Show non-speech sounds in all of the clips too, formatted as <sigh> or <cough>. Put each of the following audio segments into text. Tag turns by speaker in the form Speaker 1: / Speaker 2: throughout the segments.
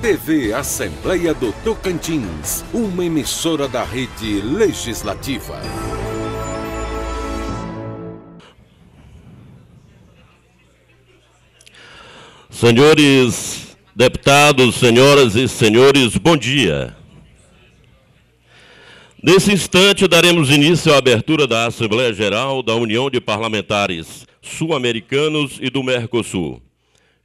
Speaker 1: TV Assembleia do Tocantins, uma emissora da rede legislativa.
Speaker 2: Senhores deputados, senhoras e senhores, bom dia. Nesse instante, daremos início à abertura da Assembleia Geral da União de Parlamentares Sul-Americanos e do Mercosul.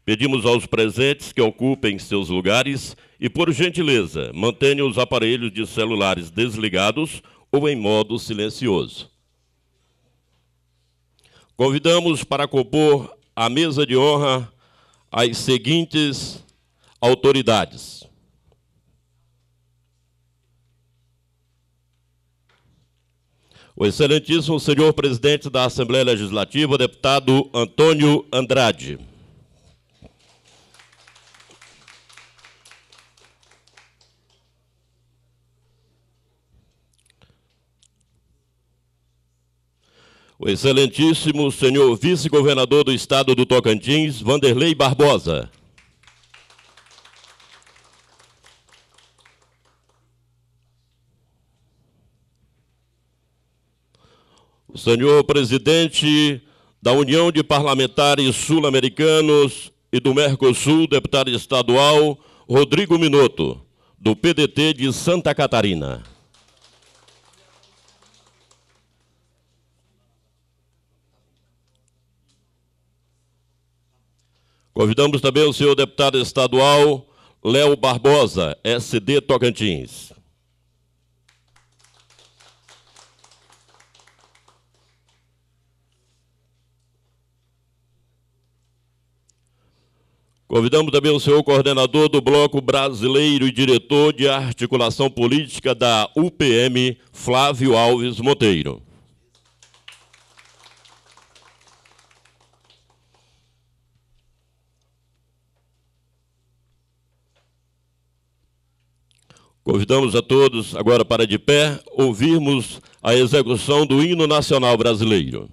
Speaker 2: Pedimos aos presentes que ocupem seus lugares e, por gentileza, mantenham os aparelhos de celulares desligados ou em modo silencioso. Convidamos para compor a mesa de honra as seguintes autoridades. O excelentíssimo senhor presidente da Assembleia Legislativa, deputado Antônio Andrade. O excelentíssimo senhor vice-governador do estado do Tocantins, Vanderlei Barbosa. O senhor presidente da União de Parlamentares Sul-Americanos e do Mercosul, deputado estadual, Rodrigo Minotto, do PDT de Santa Catarina. Convidamos também o senhor deputado estadual Léo Barbosa, SD Tocantins. Convidamos também o senhor coordenador do Bloco Brasileiro e diretor de articulação política da UPM, Flávio Alves Monteiro. Convidamos a todos agora para de pé ouvirmos a execução do hino nacional brasileiro.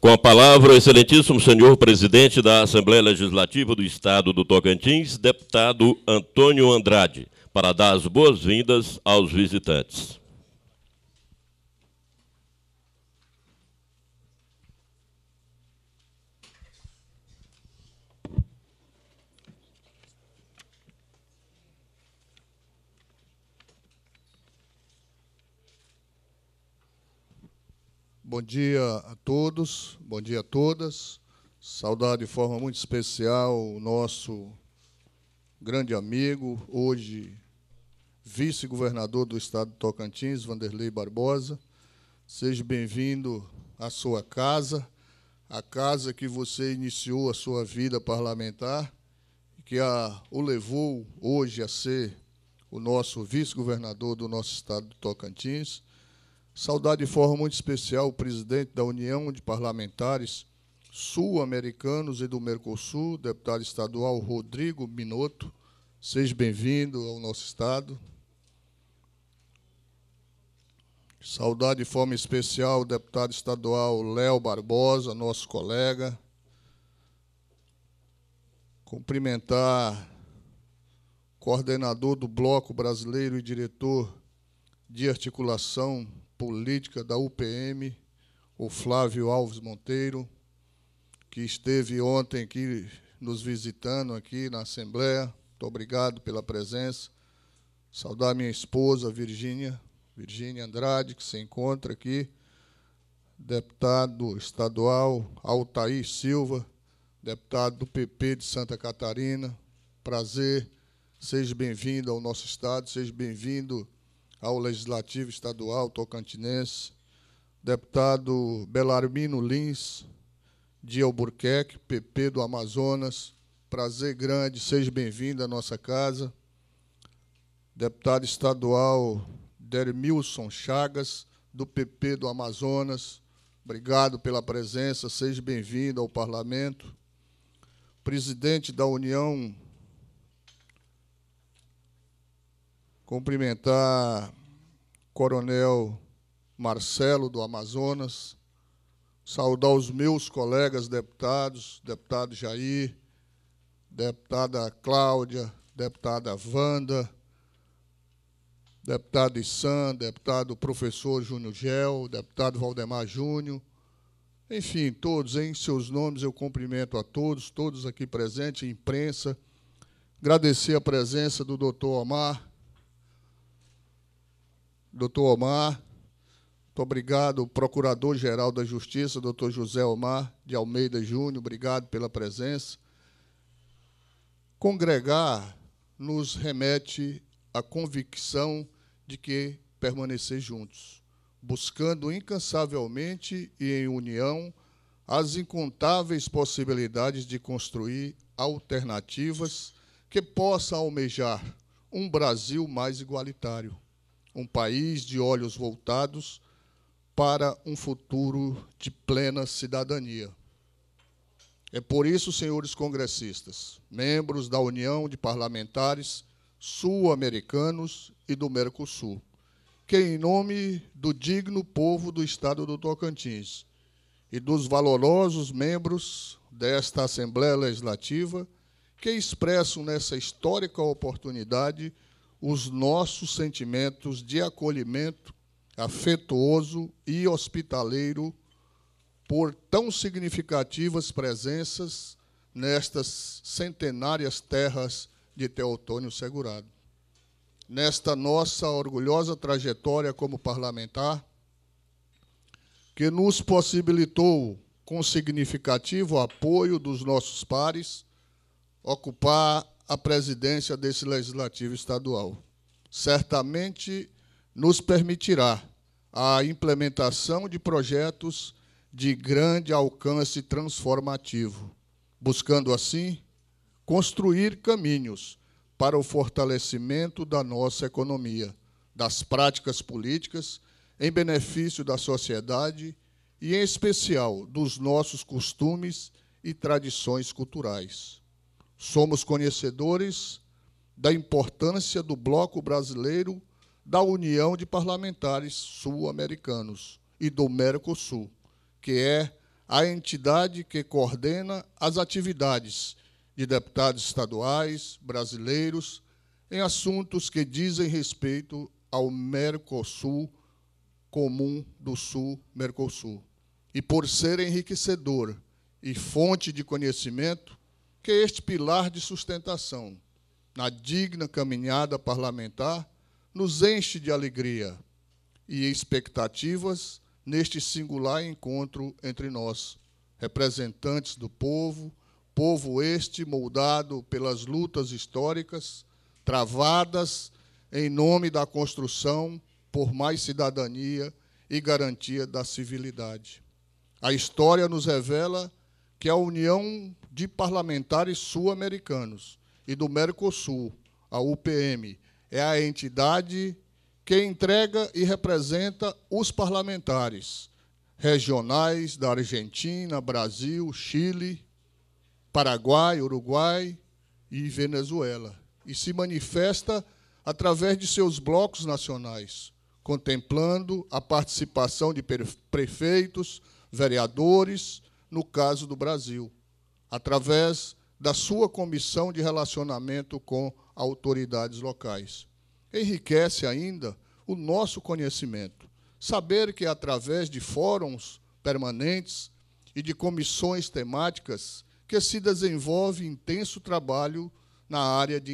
Speaker 2: Com a palavra, o excelentíssimo senhor presidente da Assembleia Legislativa do Estado do Tocantins, deputado Antônio Andrade, para dar as boas-vindas aos visitantes.
Speaker 3: Bom dia a todos, bom dia a todas. Saudar de forma muito especial o nosso grande amigo, hoje vice-governador do estado de Tocantins, Vanderlei Barbosa. Seja bem-vindo à sua casa, a casa que você iniciou a sua vida parlamentar, que a, o levou hoje a ser o nosso vice-governador do nosso estado de Tocantins Saudar de forma muito especial o presidente da União de Parlamentares Sul-Americanos e do Mercosul, deputado estadual Rodrigo Minotto. Seja bem-vindo ao nosso estado. Saudar de forma especial o deputado estadual Léo Barbosa, nosso colega. Cumprimentar coordenador do Bloco Brasileiro e diretor de articulação política da UPM, o Flávio Alves Monteiro, que esteve ontem aqui nos visitando aqui na Assembleia. Muito obrigado pela presença. Saudar minha esposa, Virgínia, Virgínia Andrade, que se encontra aqui. Deputado estadual Altair Silva, deputado do PP de Santa Catarina. Prazer, seja bem-vindo ao nosso estado, seja bem-vindo ao Legislativo Estadual Tocantinense, deputado Belarmino Lins, de Albuquerque, PP do Amazonas. Prazer grande, seja bem-vindo à nossa casa. Deputado estadual Dermilson Chagas, do PP do Amazonas. Obrigado pela presença, seja bem-vindo ao parlamento. Presidente da União Cumprimentar Coronel Marcelo do Amazonas, saudar os meus colegas deputados, deputado Jair, deputada Cláudia, deputada Wanda, deputado Issan, deputado professor Júnior Gel, deputado Valdemar Júnior, enfim, todos em seus nomes eu cumprimento a todos, todos aqui presentes, imprensa, agradecer a presença do doutor Omar, doutor Omar. Muito obrigado, Procurador-Geral da Justiça, doutor José Omar de Almeida Júnior, obrigado pela presença. Congregar nos remete à convicção de que permanecer juntos, buscando incansavelmente e em união as incontáveis possibilidades de construir alternativas que possam almejar um Brasil mais igualitário um país de olhos voltados para um futuro de plena cidadania. É por isso, senhores congressistas, membros da União de Parlamentares Sul-Americanos e do Mercosul, que, em nome do digno povo do Estado do Tocantins e dos valorosos membros desta Assembleia Legislativa, que expressam nessa histórica oportunidade os nossos sentimentos de acolhimento afetuoso e hospitaleiro por tão significativas presenças nestas centenárias terras de Teotônio Segurado. Nesta nossa orgulhosa trajetória como parlamentar, que nos possibilitou, com significativo apoio dos nossos pares, ocupar a presidência desse legislativo estadual. Certamente nos permitirá a implementação de projetos de grande alcance transformativo, buscando assim construir caminhos para o fortalecimento da nossa economia, das práticas políticas em benefício da sociedade e, em especial, dos nossos costumes e tradições culturais. Somos conhecedores da importância do Bloco Brasileiro da União de Parlamentares Sul-Americanos e do Mercosul, que é a entidade que coordena as atividades de deputados estaduais brasileiros em assuntos que dizem respeito ao Mercosul comum do Sul, Mercosul. E por ser enriquecedor e fonte de conhecimento, que este pilar de sustentação na digna caminhada parlamentar nos enche de alegria e expectativas neste singular encontro entre nós, representantes do povo, povo este moldado pelas lutas históricas travadas em nome da construção por mais cidadania e garantia da civilidade. A história nos revela que a União de Parlamentares Sul-Americanos e do Mercosul, a UPM, é a entidade que entrega e representa os parlamentares regionais da Argentina, Brasil, Chile, Paraguai, Uruguai e Venezuela, e se manifesta através de seus blocos nacionais, contemplando a participação de prefeitos, vereadores, no caso do Brasil, através da sua comissão de relacionamento com autoridades locais enriquece ainda o nosso conhecimento. Saber que, através de fóruns permanentes e de comissões temáticas, que se desenvolve intenso trabalho na área de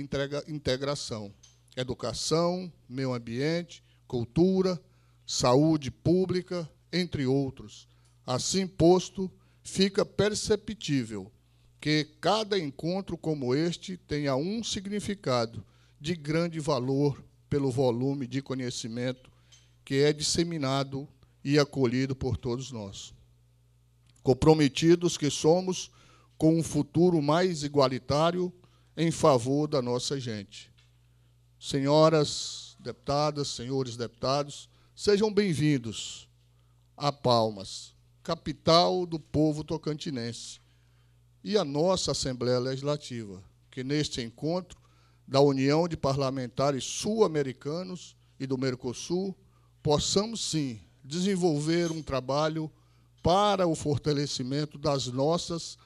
Speaker 3: integração, educação, meio ambiente, cultura, saúde pública, entre outros. Assim posto, fica perceptível que cada encontro como este tenha um significado de grande valor pelo volume de conhecimento que é disseminado e acolhido por todos nós. Comprometidos que somos com um futuro mais igualitário em favor da nossa gente. Senhoras deputadas, senhores deputados, sejam bem-vindos a Palmas, capital do povo tocantinense, e a nossa Assembleia Legislativa, que neste encontro da União de Parlamentares Sul-Americanos e do Mercosul, possamos sim desenvolver um trabalho para o fortalecimento das nossas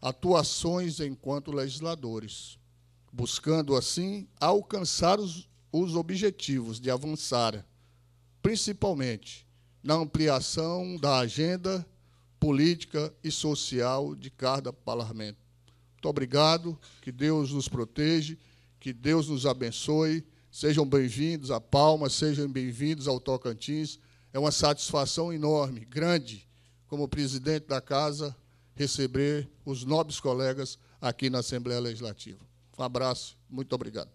Speaker 3: atuações enquanto legisladores, buscando assim alcançar os, os objetivos de avançar, principalmente na ampliação da agenda política e social de cada parlamento. Muito obrigado, que Deus nos proteja que Deus nos abençoe. Sejam bem-vindos a Palma, sejam bem-vindos ao Tocantins. É uma satisfação enorme, grande, como presidente da casa, receber os nobres colegas aqui na Assembleia Legislativa. Um abraço, muito obrigado.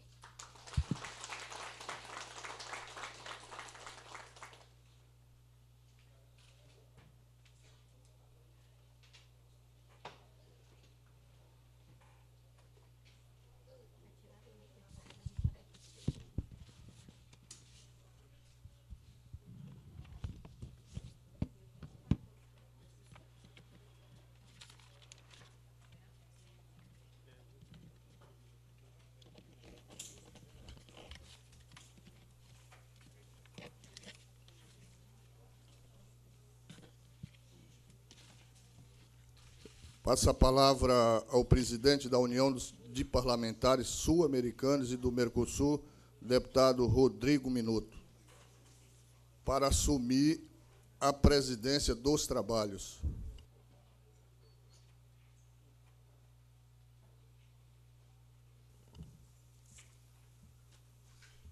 Speaker 3: Passo a palavra ao presidente da União de Parlamentares Sul-Americanos e do Mercosul, deputado Rodrigo Minuto, para assumir a presidência dos trabalhos.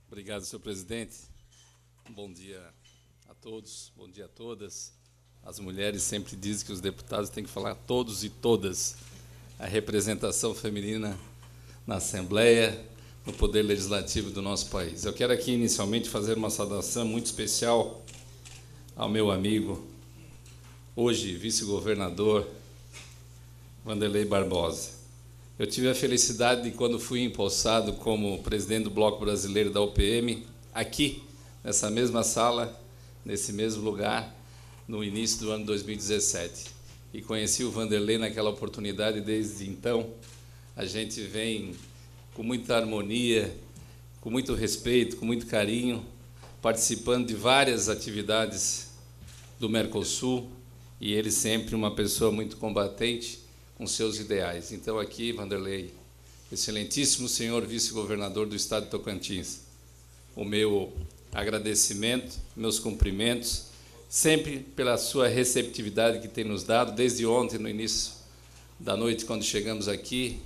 Speaker 4: Obrigado, senhor presidente. Bom dia a todos, bom dia a todas. As mulheres sempre dizem que os deputados têm que falar todos e todas. A representação feminina na Assembleia, no Poder Legislativo do nosso país. Eu quero aqui, inicialmente, fazer uma saudação muito especial ao meu amigo, hoje vice-governador, Vanderlei Barbosa. Eu tive a felicidade de, quando fui empossado como presidente do Bloco Brasileiro da UPM, aqui, nessa mesma sala, nesse mesmo lugar, no início do ano 2017. E conheci o Vanderlei naquela oportunidade, desde então a gente vem com muita harmonia, com muito respeito, com muito carinho, participando de várias atividades do Mercosul e ele sempre uma pessoa muito combatente com seus ideais. Então, aqui, Vanderlei, excelentíssimo senhor vice-governador do estado de Tocantins, o meu agradecimento, meus cumprimentos, sempre pela sua receptividade que tem nos dado, desde ontem, no início da noite, quando chegamos aqui,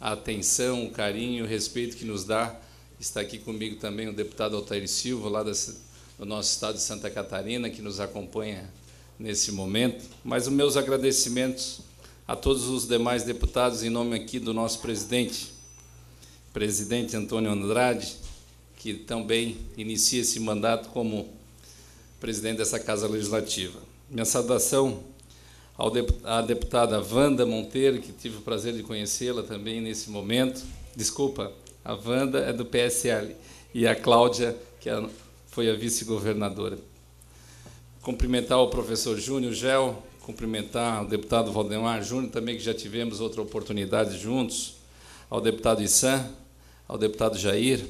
Speaker 4: a atenção, o carinho, o respeito que nos dá. Está aqui comigo também o deputado Altair Silva, lá do nosso estado de Santa Catarina, que nos acompanha nesse momento. Mas os meus agradecimentos a todos os demais deputados, em nome aqui do nosso presidente, presidente Antônio Andrade, que também inicia esse mandato como presidente dessa Casa Legislativa. Minha saudação à deputada Wanda Monteiro, que tive o prazer de conhecê-la também nesse momento. Desculpa, a Wanda é do PSL e a Cláudia, que é foi a vice-governadora. Cumprimentar o professor Júnior Gel, cumprimentar o deputado Valdemar Júnior, também que já tivemos outra oportunidade juntos, ao deputado Issan, ao deputado Jair,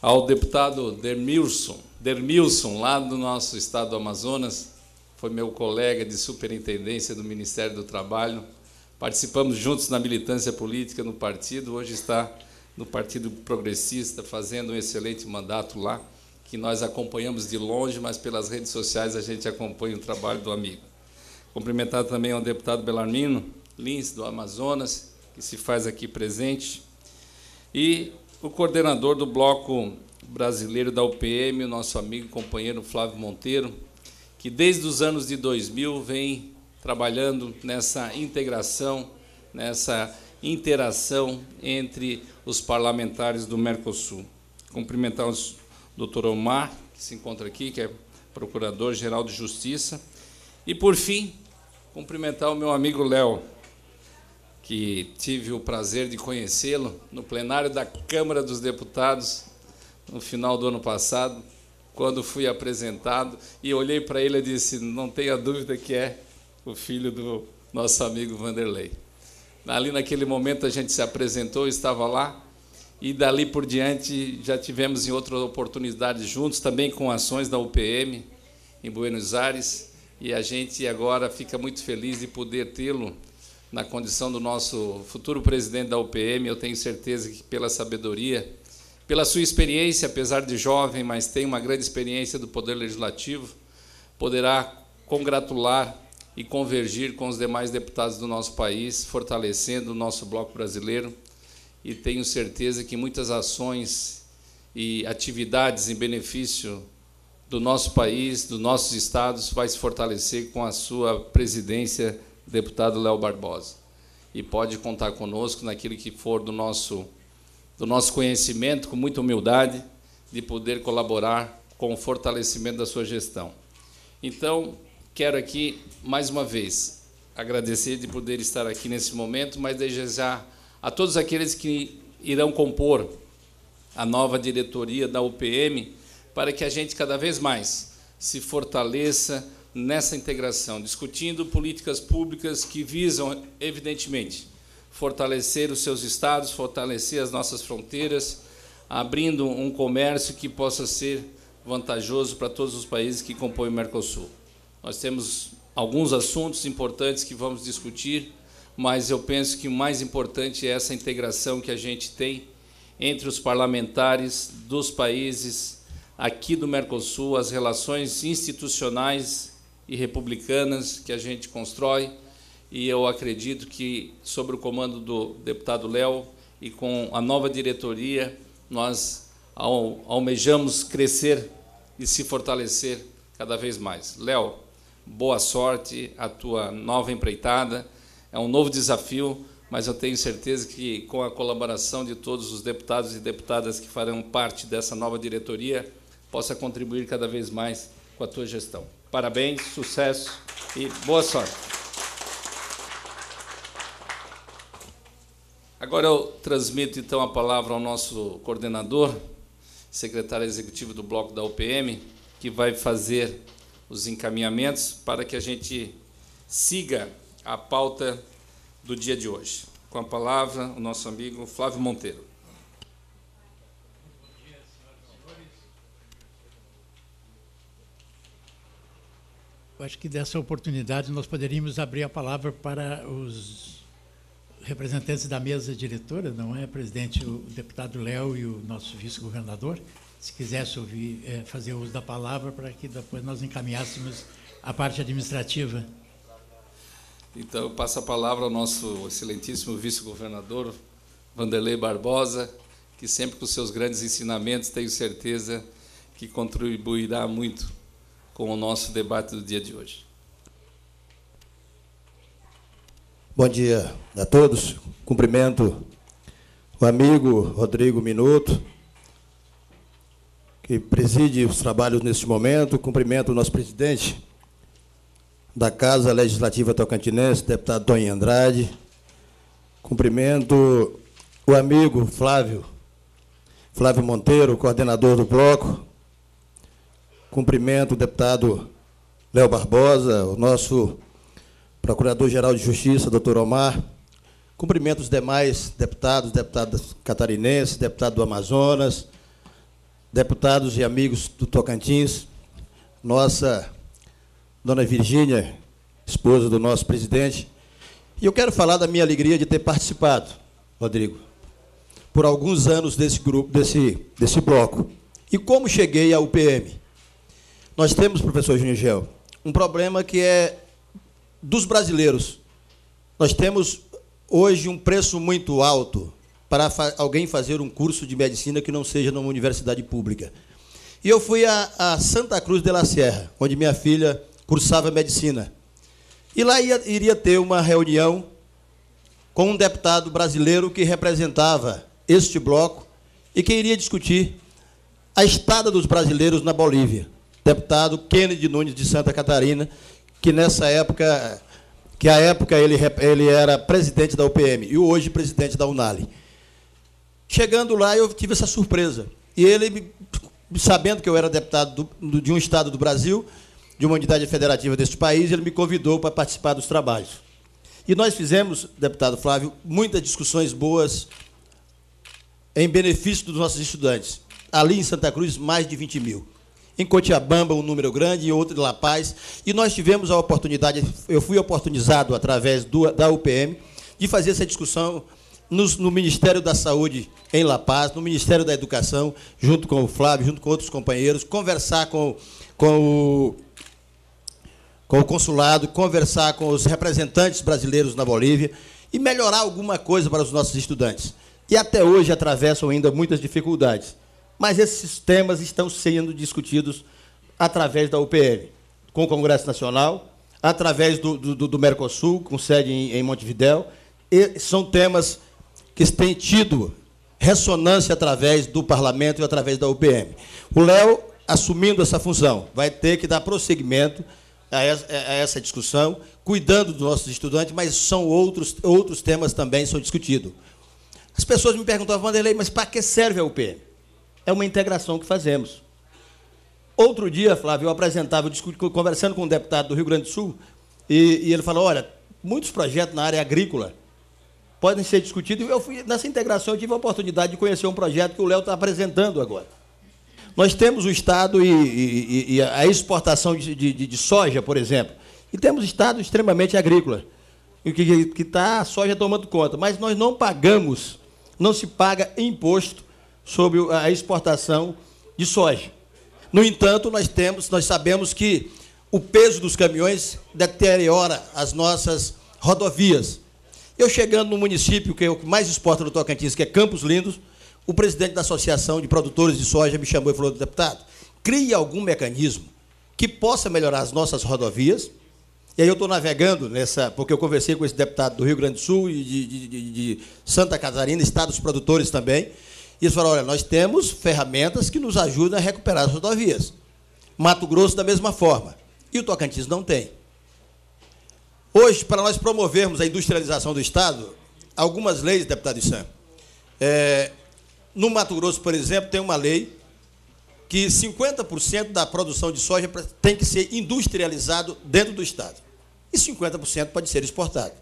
Speaker 4: ao deputado Dermilson, Dermilson, lá do nosso estado do Amazonas, foi meu colega de superintendência do Ministério do Trabalho. Participamos juntos na militância política no partido, hoje está no Partido Progressista, fazendo um excelente mandato lá, que nós acompanhamos de longe, mas pelas redes sociais a gente acompanha o trabalho do amigo. Cumprimentar também ao deputado Belarmino Lins, do Amazonas, que se faz aqui presente, e o coordenador do Bloco Brasileiro da UPM, o nosso amigo e companheiro Flávio Monteiro, que desde os anos de 2000 vem trabalhando nessa integração, nessa interação entre os parlamentares do Mercosul. Cumprimentar o doutor Omar, que se encontra aqui, que é Procurador-Geral de Justiça. E, por fim, cumprimentar o meu amigo Léo, que tive o prazer de conhecê-lo no plenário da Câmara dos Deputados no final do ano passado, quando fui apresentado, e olhei para ele e disse: Não tenha dúvida que é o filho do nosso amigo Vanderlei. Ali naquele momento a gente se apresentou, estava lá, e dali por diante já tivemos em outras oportunidades juntos, também com ações da UPM em Buenos Aires, e a gente agora fica muito feliz de poder tê-lo na condição do nosso futuro presidente da UPM. Eu tenho certeza que pela sabedoria, pela sua experiência, apesar de jovem, mas tem uma grande experiência do Poder Legislativo, poderá congratular e convergir com os demais deputados do nosso país, fortalecendo o nosso bloco brasileiro. E tenho certeza que muitas ações e atividades em benefício do nosso país, dos nossos estados, vai se fortalecer com a sua presidência, deputado Léo Barbosa. E pode contar conosco naquilo que for do nosso, do nosso conhecimento, com muita humildade, de poder colaborar com o fortalecimento da sua gestão. Então, Quero aqui, mais uma vez, agradecer de poder estar aqui nesse momento, mas desejar a todos aqueles que irão compor a nova diretoria da UPM, para que a gente cada vez mais se fortaleça nessa integração, discutindo políticas públicas que visam, evidentemente, fortalecer os seus estados, fortalecer as nossas fronteiras, abrindo um comércio que possa ser vantajoso para todos os países que compõem o Mercosul. Nós temos alguns assuntos importantes que vamos discutir, mas eu penso que o mais importante é essa integração que a gente tem entre os parlamentares dos países aqui do Mercosul, as relações institucionais e republicanas que a gente constrói. E eu acredito que, sob o comando do deputado Léo e com a nova diretoria, nós almejamos crescer e se fortalecer cada vez mais. Léo, boa sorte à tua nova empreitada. É um novo desafio, mas eu tenho certeza que com a colaboração de todos os deputados e deputadas que farão parte dessa nova diretoria, possa contribuir cada vez mais com a tua gestão. Parabéns, sucesso e boa sorte. Agora eu transmito então a palavra ao nosso coordenador, secretário executivo do bloco da UPM, que vai fazer os encaminhamentos para que a gente siga a pauta do dia de hoje. Com a palavra, o nosso amigo Flávio Monteiro.
Speaker 5: acho que dessa oportunidade nós poderíamos abrir a palavra para os representantes da mesa diretora, não é, presidente, o deputado Léo e o nosso vice-governador, se quisesse ouvir, é, fazer uso da palavra para que depois nós encaminhássemos a parte administrativa.
Speaker 4: Então, eu passo a palavra ao nosso excelentíssimo vice-governador, Vanderlei Barbosa, que sempre com seus grandes ensinamentos, tenho certeza que contribuirá muito com o nosso debate do dia de hoje.
Speaker 6: Bom dia a todos. Cumprimento o amigo Rodrigo Minuto, que preside os trabalhos neste momento. Cumprimento o nosso presidente da Casa Legislativa Tocantinense, deputado Tony Andrade. Cumprimento o amigo Flávio, Flávio Monteiro, coordenador do bloco. Cumprimento o deputado Léo Barbosa, o nosso Procurador-Geral de Justiça, doutor Omar. Cumprimento os demais deputados, deputadas catarinenses, deputado do Amazonas, deputados e amigos do Tocantins, nossa dona Virgínia, esposa do nosso presidente. E eu quero falar da minha alegria de ter participado, Rodrigo, por alguns anos desse grupo, desse, desse bloco. E como cheguei à UPM? Nós temos, professor Junigel, um problema que é dos brasileiros. Nós temos hoje um preço muito alto para fa alguém fazer um curso de medicina que não seja numa universidade pública. E eu fui a, a Santa Cruz de la Sierra, onde minha filha cursava medicina. E lá ia, iria ter uma reunião com um deputado brasileiro que representava este bloco e que iria discutir a estada dos brasileiros na Bolívia. Deputado Kennedy Nunes de Santa Catarina, que nessa época, que a época ele, ele era presidente da UPM e hoje presidente da Unali. Chegando lá, eu tive essa surpresa. E ele, sabendo que eu era deputado do, de um estado do Brasil, de uma unidade federativa deste país, ele me convidou para participar dos trabalhos. E nós fizemos, deputado Flávio, muitas discussões boas em benefício dos nossos estudantes. Ali em Santa Cruz, mais de 20 mil. Em Cotiabamba, um número grande, e outro em La Paz. E nós tivemos a oportunidade, eu fui oportunizado através do, da UPM, de fazer essa discussão no, no, Ministério da Saúde em La Paz, no Ministério da Educação, junto com o Flávio, junto com outros companheiros, conversar com, com o com o consulado, conversar com os representantes brasileiros na Bolívia e melhorar alguma coisa para os nossos estudantes. E até hoje atravessam ainda muitas dificuldades. Mas esses temas estão sendo discutidos através da UPL, com o Congresso Nacional, através do, do, do Mercosul, com sede em, em Montevidéu. E são temas que têm tido ressonância através do parlamento e através da UPM. O Léo, assumindo essa função, vai ter que dar prosseguimento a essa discussão, cuidando dos nossos estudantes, mas são outros, outros temas também são discutidos. As pessoas me perguntavam, Vanderlei, mas para que serve a UPM? É uma integração que fazemos. Outro dia, Flávio, eu apresentava, eu conversando com um deputado do Rio Grande do Sul, e, e ele falou, olha, muitos projetos na área agrícola podem ser discutidos. Eu fui, nessa integração eu tive a oportunidade de conhecer um projeto que o Léo está apresentando agora. Nós temos o Estado e, e, e a exportação de, de, de, soja, por exemplo. E temos Estado extremamente agrícola, que está a soja tomando conta. Mas nós não pagamos, não se paga imposto sobre a exportação de soja. No entanto, nós temos, nós sabemos que o peso dos caminhões deteriora as nossas rodovias. Eu chegando no município que é o que mais exporta no Tocantins, que é Campos Lindos, o presidente da Associação de Produtores de Soja me chamou e falou, deputado, crie algum mecanismo que possa melhorar as nossas rodovias. E aí eu estou navegando nessa, porque eu conversei com esse deputado do Rio Grande do Sul e de, de, de Santa Catarina, estados produtores também. E eles falaram, olha, nós temos ferramentas que nos ajudam a recuperar as rodovias. Mato Grosso da mesma forma. E o Tocantins não tem. Hoje, para nós promovermos a industrialização do Estado, algumas leis, deputado Issan, é, no Mato Grosso, por exemplo, tem uma lei que 50% da produção de soja tem que ser industrializado dentro do Estado. E 50% pode ser exportado.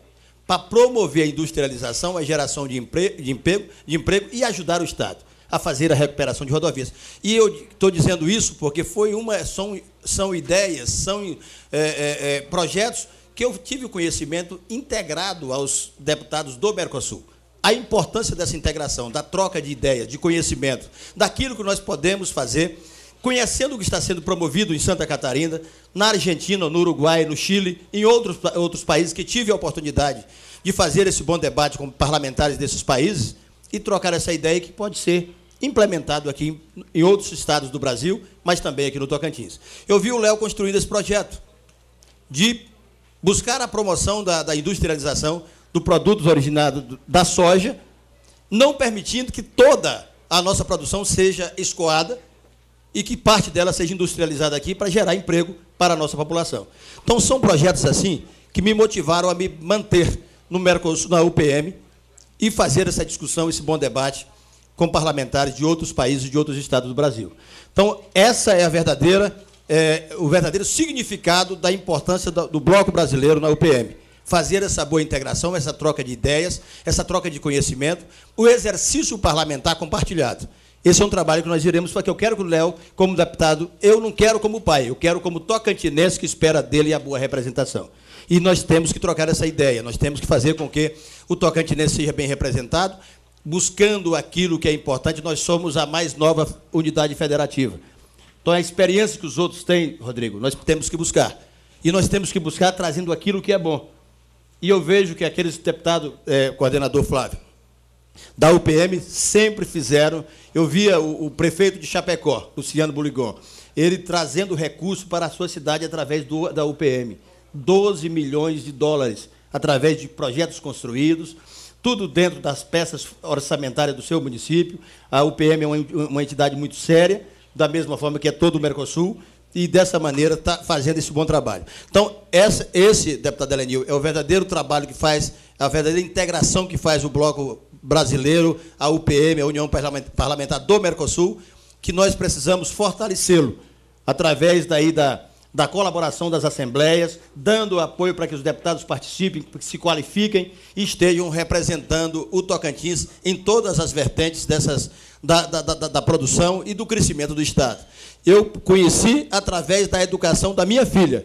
Speaker 6: Para promover a industrialização, a geração de emprego, de, emprego, de emprego e ajudar o Estado. a fazer a recuperação de rodovias. E eu estou dizendo isso porque foi uma, são, são ideias, são é, é, projetos que eu tive o conhecimento integrado aos deputados do Mercosul. A importância dessa integração, da troca de ideias, de conhecimento, daquilo que nós podemos fazer, conhecendo o que está sendo promovido em Santa Catarina, na Argentina, no Uruguai, no Chile, em outros, outros países que tive a oportunidade de fazer esse bom debate com parlamentares desses países e trocar essa ideia que pode ser implementado aqui em outros estados do Brasil, mas também aqui no Tocantins. Eu vi o Léo construindo esse projeto de buscar a promoção da, da industrialização do produtos originados da soja, não permitindo que toda a nossa produção seja escoada e que parte dela seja industrializada aqui para gerar emprego para a nossa população. Então, são projetos assim que me motivaram a me manter no Mercosul, na UPM, e fazer essa discussão, esse bom debate com parlamentares de outros países, de outros estados do Brasil. Então, essa é a verdadeira é, o verdadeiro significado da importância do, do Bloco Brasileiro na UPM. Fazer essa boa integração, essa troca de ideias, essa troca de conhecimento, o exercício parlamentar compartilhado. Esse é um trabalho que nós iremos fazer. Eu quero que o Léo, como deputado, eu não quero como pai, eu quero como tocantinense que espera dele a boa representação. E nós temos que trocar essa ideia, nós temos que fazer com que o tocantinense seja bem representado, buscando aquilo que é importante. Nós somos a mais nova unidade federativa. Então, a experiência que os outros têm, Rodrigo, nós temos que buscar. E nós temos que buscar trazendo aquilo que é bom. E eu vejo que aqueles deputados, é, coordenador Flávio, da UPM, sempre fizeram. Eu via o, o prefeito de Chapecó, Luciano Buligon, ele trazendo recurso para a sua cidade através do, da UPM. 12 milhões de dólares, através de projetos construídos, tudo dentro das peças orçamentárias do seu município. A UPM é uma, uma entidade muito séria da mesma forma que é todo o Mercosul, e dessa maneira está fazendo esse bom trabalho. Então, essa, esse, deputado Elenil, é o verdadeiro trabalho que faz, a verdadeira integração que faz o Bloco Brasileiro, a UPM, a União Parlamentar do Mercosul, que nós precisamos fortalecê-lo através daí da, da colaboração das assembleias, dando apoio para que os deputados participem, que se qualifiquem e estejam representando o Tocantins em todas as vertentes dessas da, da, da, da produção e do crescimento do Estado. Eu conheci através da educação da minha filha,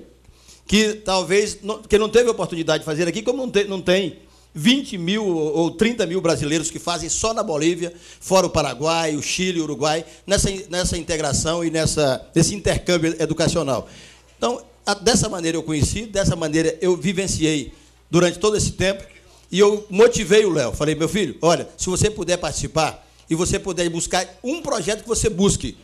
Speaker 6: que talvez não, que não teve oportunidade de fazer aqui, como não tem, não tem 20 mil ou 30 mil brasileiros que fazem só na Bolívia, fora o Paraguai, o Chile, o Uruguai, nessa, nessa integração e nessa, nesse intercâmbio educacional. Então, dessa maneira eu conheci, dessa maneira eu vivenciei durante todo esse tempo, e eu motivei o Léo. Falei, meu filho, olha, se você puder participar, e você puder buscar um projeto que você busque,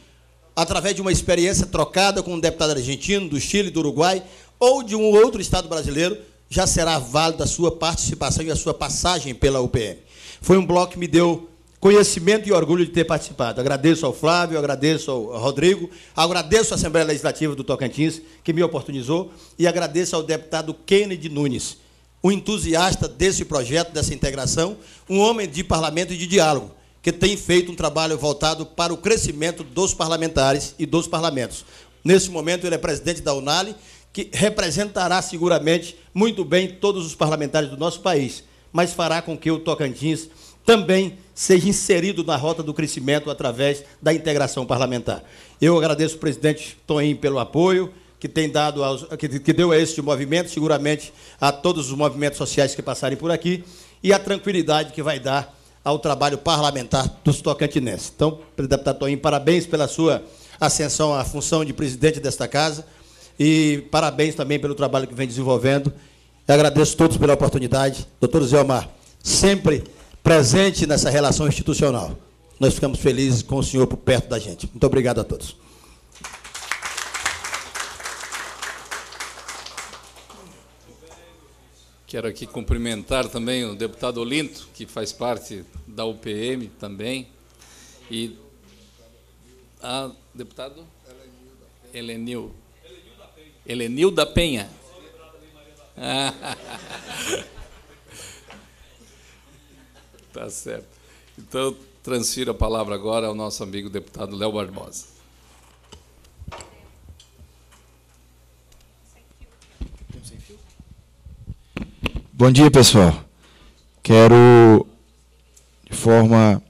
Speaker 6: através de uma experiência trocada com um deputado argentino, do Chile, do Uruguai, ou de um outro estado brasileiro, já será válida a sua participação e a sua passagem pela UPM. Foi um bloco que me deu conhecimento e orgulho de ter participado. Agradeço ao Flávio, agradeço ao Rodrigo, agradeço à Assembleia Legislativa do Tocantins, que me oportunizou, e agradeço ao deputado Kennedy Nunes, um entusiasta desse projeto, dessa integração, um homem de parlamento e de diálogo que tem feito um trabalho voltado para o crescimento dos parlamentares e dos parlamentos. Nesse momento, ele é presidente da Unali, que representará seguramente muito bem todos os parlamentares do nosso país, mas fará com que o Tocantins também seja inserido na rota do crescimento através da integração parlamentar. Eu agradeço ao presidente Toim pelo apoio que tem dado aos, que, que deu a este movimento, seguramente a todos os movimentos sociais que passarem por aqui, e a tranquilidade que vai dar ao trabalho parlamentar dos tocantinenses. Então, deputado Toninho, parabéns pela sua ascensão à função de presidente desta casa e parabéns também pelo trabalho que vem desenvolvendo. Eu agradeço a todos pela oportunidade. Doutor Zé Omar, sempre presente nessa relação institucional. Nós ficamos felizes com o senhor por perto da gente. Muito obrigado a todos.
Speaker 4: Quero aqui cumprimentar também o deputado Olinto, que faz parte da UPM também. E a deputado Helenil. Helenil da Penha. <laughs> tá certo. Então, transfiro a palavra agora ao nosso amigo deputado Léo Barbosa.
Speaker 7: Bom dia, pessoal. Quero, de forma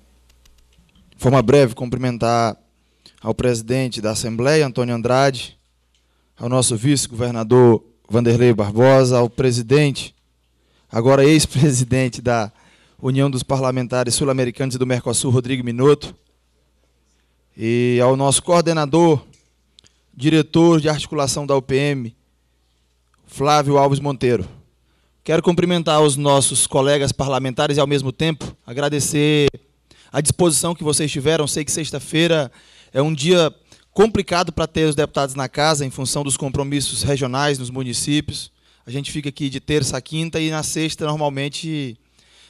Speaker 7: de forma breve, cumprimentar ao presidente da Assembleia, Antônio Andrade, ao nosso vice-governador Vanderlei Barbosa, ao presidente, agora ex-presidente da União dos Parlamentares Sul-Americanos e do Mercosul, Rodrigo Minotto, e ao nosso coordenador, diretor de articulação da UPM, Flávio Alves Monteiro. Quero cumprimentar os nossos colegas parlamentares e, ao mesmo tempo, agradecer a disposição que vocês tiveram. Sei que sexta-feira é um dia complicado para ter os deputados na casa, em função dos compromissos regionais nos municípios. A gente fica aqui de terça a quinta e na sexta, normalmente,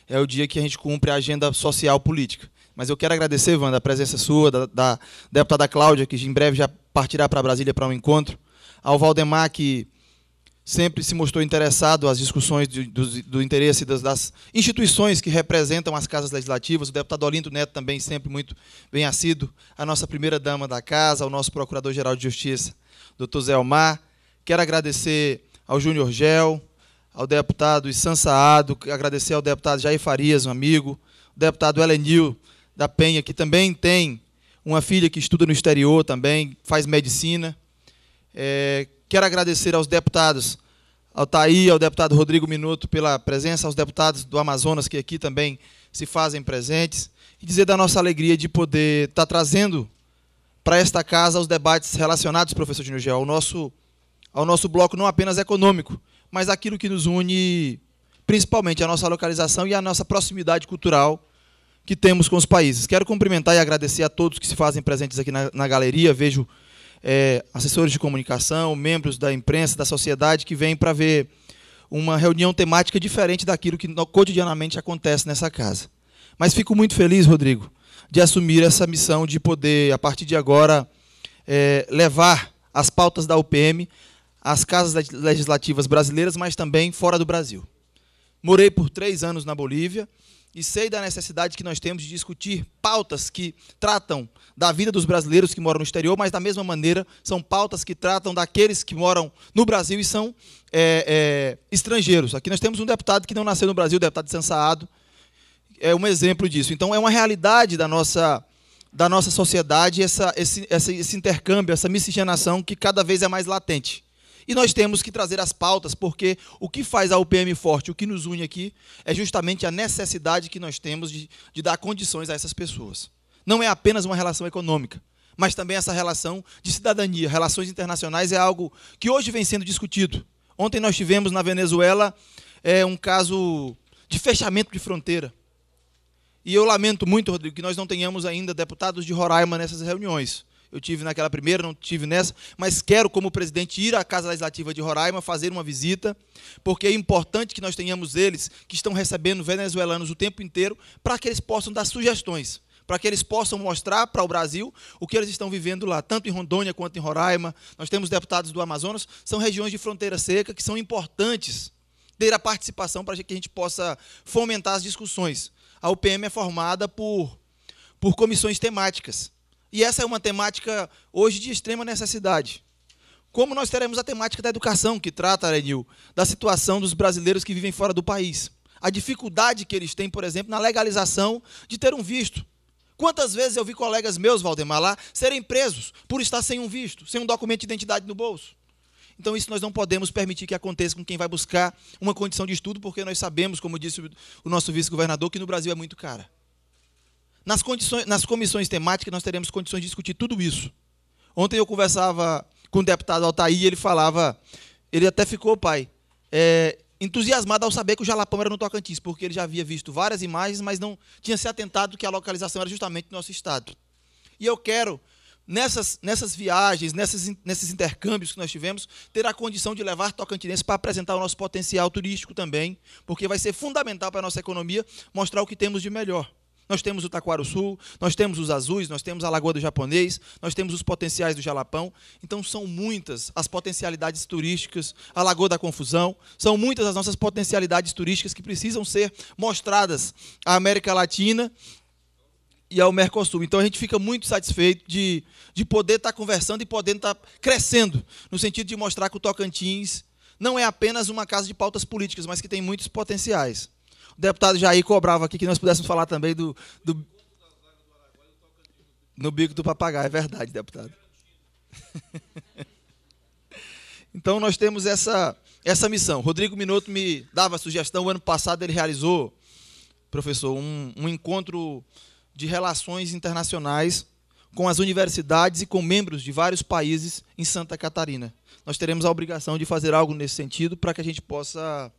Speaker 7: é o dia que a gente cumpre a agenda social política. Mas eu quero agradecer, Wanda, a presença sua, da, da deputada Cláudia, que em breve já partirá para Brasília para um encontro, ao Valdemar, que sempre se mostrou interessado às discussões do, do, do interesse das, das, instituições que representam as casas legislativas. O deputado Olinto Neto também sempre muito bem assíduo. A nossa primeira-dama da casa, o nosso procurador-geral de justiça, doutor Zé Omar. Quero agradecer ao Júnior Gel, ao deputado Issan Saado, agradecer ao deputado Jair Farias, um amigo, o deputado Elenil da Penha, que também tem uma filha que estuda no exterior também, faz medicina. É, Quero agradecer aos deputados, ao Taí, ao deputado Rodrigo Minuto pela presença, aos deputados do Amazonas que aqui também se fazem presentes, e dizer da nossa alegria de poder estar trazendo para esta casa os debates relacionados, professor Júnior Gel, ao nosso, ao nosso bloco não apenas econômico, mas aquilo que nos une principalmente a nossa localização e a nossa proximidade cultural que temos com os países. Quero cumprimentar e agradecer a todos que se fazem presentes aqui na, na galeria. Vejo é, assessores de comunicação, membros da imprensa, da sociedade, que vêm para ver uma reunião temática diferente daquilo que cotidianamente acontece nessa casa. Mas fico muito feliz, Rodrigo, de assumir essa missão de poder, a partir de agora, é, levar as pautas da UPM às casas legislativas brasileiras, mas também fora do Brasil. Morei por três anos na Bolívia e sei da necessidade que nós temos de discutir pautas que tratam da vida dos brasileiros que moram no exterior, mas da mesma maneira são pautas que tratam daqueles que moram no Brasil e são é, é, estrangeiros. Aqui nós temos um deputado que não nasceu no Brasil, o deputado de Sansaado, é um exemplo disso. Então é uma realidade da nossa da nossa sociedade essa, esse, esse intercâmbio, essa miscigenação que cada vez é mais latente. E nós temos que trazer as pautas, porque o que faz a UPM forte, o que nos une aqui, é justamente a necessidade que nós temos de, de dar condições a essas pessoas. Não é apenas uma relação econômica, mas também essa relação de cidadania. Relações internacionais é algo que hoje vem sendo discutido. Ontem nós tivemos na Venezuela é, um caso de fechamento de fronteira. E eu lamento muito, Rodrigo, que nós não tenhamos ainda deputados de Roraima nessas reuniões. Eu tive naquela primeira, não tive nessa, mas quero, como presidente, ir à Casa Legislativa de Roraima, fazer uma visita, porque é importante que nós tenhamos eles, que estão recebendo venezuelanos o tempo inteiro, para que eles possam dar sugestões, para que eles possam mostrar para o Brasil o que eles estão vivendo lá, tanto em Rondônia quanto em Roraima. Nós temos deputados do Amazonas, são regiões de fronteira seca que são importantes ter a participação para que a gente possa fomentar as discussões. A UPM é formada por, por comissões temáticas. E essa é uma temática hoje de extrema necessidade. Como nós teremos a temática da educação, que trata, Arenil, da situação dos brasileiros que vivem fora do país. A dificuldade que eles têm, por exemplo, na legalização de ter um visto. Quantas vezes eu vi colegas meus, Valdemar, lá, serem presos por estar sem um visto, sem um documento de identidade no bolso. Então, isso nós não podemos permitir que aconteça com quem vai buscar uma condição de estudo, porque nós sabemos, como disse o nosso vice-governador, que no Brasil é muito cara. Nas, condições, nas comissões temáticas, nós teremos condições de discutir tudo isso. Ontem eu conversava com o deputado Altair e ele falava, ele até ficou, pai, é, entusiasmado ao saber que o Jalapão era no Tocantins, porque ele já havia visto várias imagens, mas não tinha se atentado que a localização era justamente no nosso estado. E eu quero, nessas, nessas viagens, nessas, nesses intercâmbios que nós tivemos, ter a condição de levar tocantinenses para apresentar o nosso potencial turístico também, porque vai ser fundamental para a nossa economia mostrar o que temos de melhor. Nós temos o Taquaro Sul, nós temos os azuis, nós temos a Lagoa do Japonês, nós temos os potenciais do Jalapão. Então são muitas as potencialidades turísticas, a Lagoa da Confusão, são muitas as nossas potencialidades turísticas que precisam ser mostradas à América Latina e ao Mercosul. Então a gente fica muito satisfeito de, de poder estar conversando e podendo estar crescendo, no sentido de mostrar que o Tocantins não é apenas uma casa de pautas políticas, mas que tem muitos potenciais. O deputado Jair cobrava aqui que nós pudéssemos falar também do. do... No bico do papagaio, é verdade, deputado. <laughs> então nós temos essa, essa missão. Rodrigo Minuto me dava a sugestão, o ano passado ele realizou, professor, um, um encontro de relações internacionais com as universidades e com membros de vários países em Santa Catarina. Nós teremos a obrigação de fazer algo nesse sentido para que a gente possa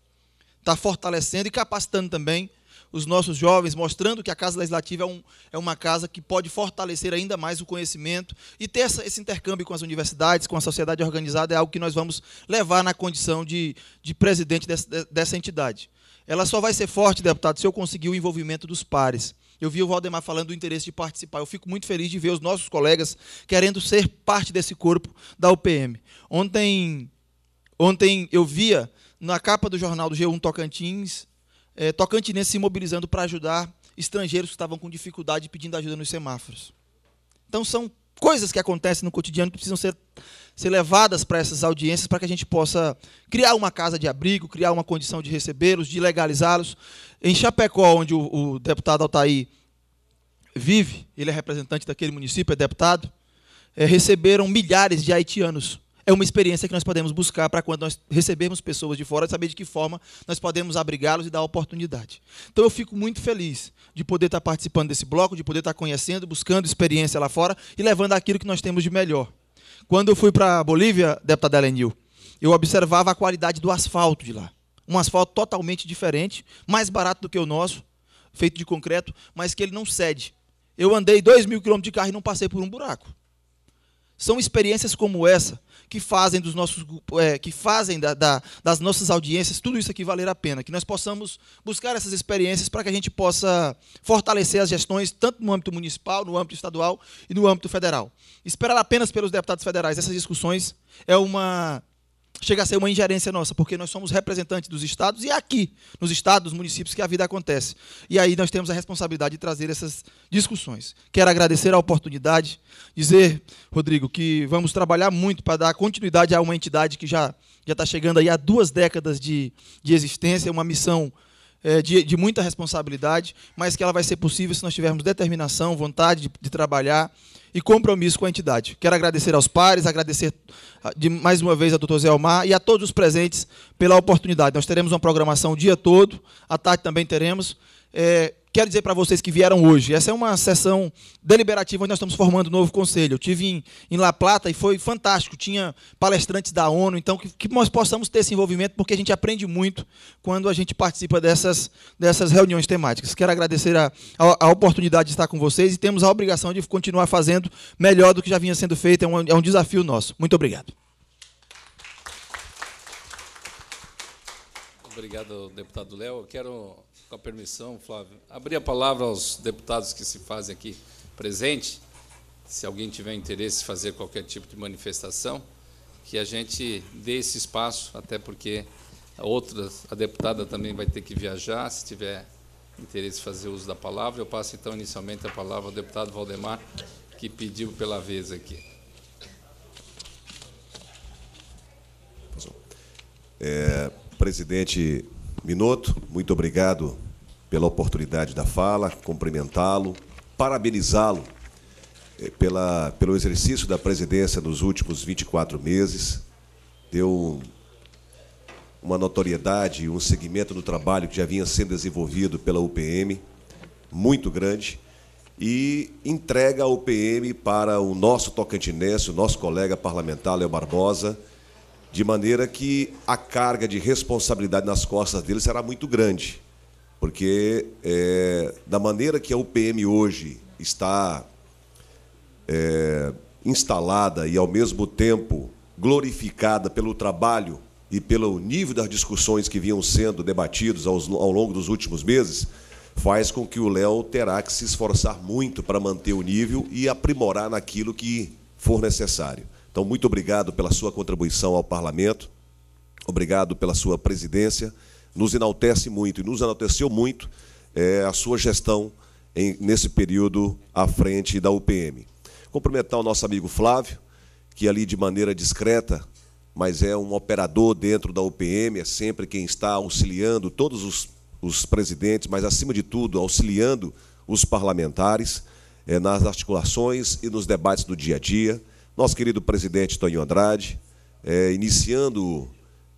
Speaker 7: estar fortalecendo e capacitando também os nossos jovens, mostrando que a Casa Legislativa é, um, é uma casa que pode fortalecer ainda mais o conhecimento e ter essa, esse intercâmbio com as universidades, com a sociedade organizada, é algo que nós vamos levar na condição de, de presidente dessa, dessa entidade. Ela só vai ser forte, deputado, se eu conseguir o envolvimento dos pares. Eu vi o Valdemar falando do interesse de participar. Eu fico muito feliz de ver os nossos colegas querendo ser parte desse corpo da UPM. Ontem, ontem eu via na capa do jornal do G1 Tocantins é, tocantinenses se mobilizando para ajudar estrangeiros que estavam com dificuldade pedindo ajuda nos semáforos. Então são coisas que acontecem no cotidiano que precisam ser, ser levadas para essas audiências para que a gente possa criar uma casa de abrigo, criar uma condição de recebê-los, de legalizá-los. Em Chapecó, onde o, o deputado Altair vive, ele é representante daquele município, é deputado, é, receberam milhares de haitianos é uma experiência que nós podemos buscar para quando nós recebermos pessoas de fora, saber de que forma nós podemos abrigá-los e dar oportunidade. Então eu fico muito feliz de poder estar participando desse bloco, de poder estar conhecendo, buscando experiência lá fora e levando aquilo que nós temos de melhor. Quando eu fui para a Bolívia, deputada Elenil, eu observava a qualidade do asfalto de lá. Um asfalto totalmente diferente, mais barato do que o nosso, feito de concreto, mas que ele não cede. Eu andei dois mil quilômetros de carro e não passei por um buraco. São experiências como essa que fazem dos nossos é, que fazem da, da, das nossas audiências tudo isso aqui valer a pena, que nós possamos buscar essas experiências para que a gente possa fortalecer as gestões tanto no âmbito municipal, no âmbito estadual e no âmbito federal. Esperar apenas pelos deputados federais essas discussões é uma chega a ser uma ingerência nossa, porque nós somos representantes dos estados e é aqui, nos estados, nos municípios, que a vida acontece. E aí nós temos a responsabilidade de trazer essas discussões. Quero agradecer a oportunidade, dizer, Rodrigo, que vamos trabalhar muito para dar continuidade a uma entidade que já já está chegando aí a duas décadas de, de existência, uma missão é, de, de, muita responsabilidade, mas que ela vai ser possível se nós tivermos determinação, vontade de, de trabalhar e compromisso com a entidade. Quero agradecer aos pares, agradecer ah, de, mais uma vez ao doutor Zé Omar e a todos os presentes pela oportunidade. Nós teremos uma programação o dia todo, à tarde também teremos. É, quero dizer para vocês que vieram hoje, essa é uma sessão deliberativa onde nós estamos formando um novo conselho. Eu tive em, em La Plata e foi fantástico. Tinha palestrantes da ONU, então que, que, nós possamos ter esse envolvimento, porque a gente aprende muito quando a gente participa dessas, dessas reuniões temáticas. Quero agradecer a, a, a oportunidade de estar com vocês e temos a obrigação de continuar fazendo melhor do que já vinha sendo feito. É um, é um desafio nosso. Muito obrigado.
Speaker 4: Obrigado, deputado Léo. Quero com a permissão, Flávio, abrir a palavra aos deputados que se fazem aqui presente, se alguém tiver interesse em fazer qualquer tipo de manifestação, que a gente dê esse espaço, até porque a outra, a deputada também vai ter que viajar, se tiver interesse em fazer uso da palavra. Eu passo, então, inicialmente a palavra ao deputado Valdemar, que pediu pela vez aqui.
Speaker 8: É, presidente Minuto, muito obrigado pela oportunidade da fala, cumprimentá-lo, parabenizá-lo eh, pela, pelo exercício da presidência nos últimos 24 meses. Deu uma notoriedade um segmento do trabalho que já vinha sendo desenvolvido pela UPM, muito grande, e entrega a UPM para o nosso tocantinense, o nosso colega parlamentar, Léo Barbosa, de maneira que a carga de responsabilidade nas costas dele será muito grande, porque é, da maneira que a UPM hoje está é, instalada e, ao mesmo tempo, glorificada pelo trabalho e pelo nível das discussões que vinham sendo debatidos aos, ao longo dos últimos meses, faz com que o Léo terá que se esforçar muito para manter o nível e aprimorar naquilo que for necessário. Então, muito obrigado pela sua contribuição ao parlamento, obrigado pela sua presidência. Nos enaltece muito e nos enalteceu muito é, a sua gestão em, nesse período à frente da UPM. Cumprimentar o nosso amigo Flávio, que ali de maneira discreta, mas é um operador dentro da UPM, é sempre quem está auxiliando todos os, os presidentes, mas acima de tudo, auxiliando os parlamentares. é, nas articulações e nos debates do dia a dia. Nosso querido presidente Tonho Andrade, é, iniciando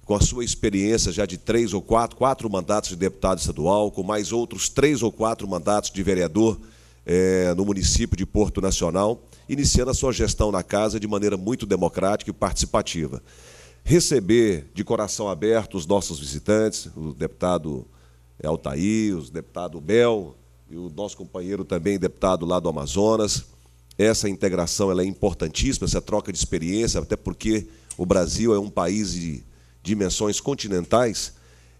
Speaker 8: com a sua experiência já de três ou quatro, quatro mandatos de deputado estadual, com mais outros três ou quatro mandatos de vereador é, no município de Porto Nacional, iniciando a sua gestão na casa de maneira muito democrática e participativa. Receber de coração aberto os nossos visitantes, o deputado Altair, o deputado Bel e o nosso companheiro também, deputado lá do Amazonas. Essa integração ela é importantíssima, essa troca de experiência, até porque o Brasil é um país de dimensões continentais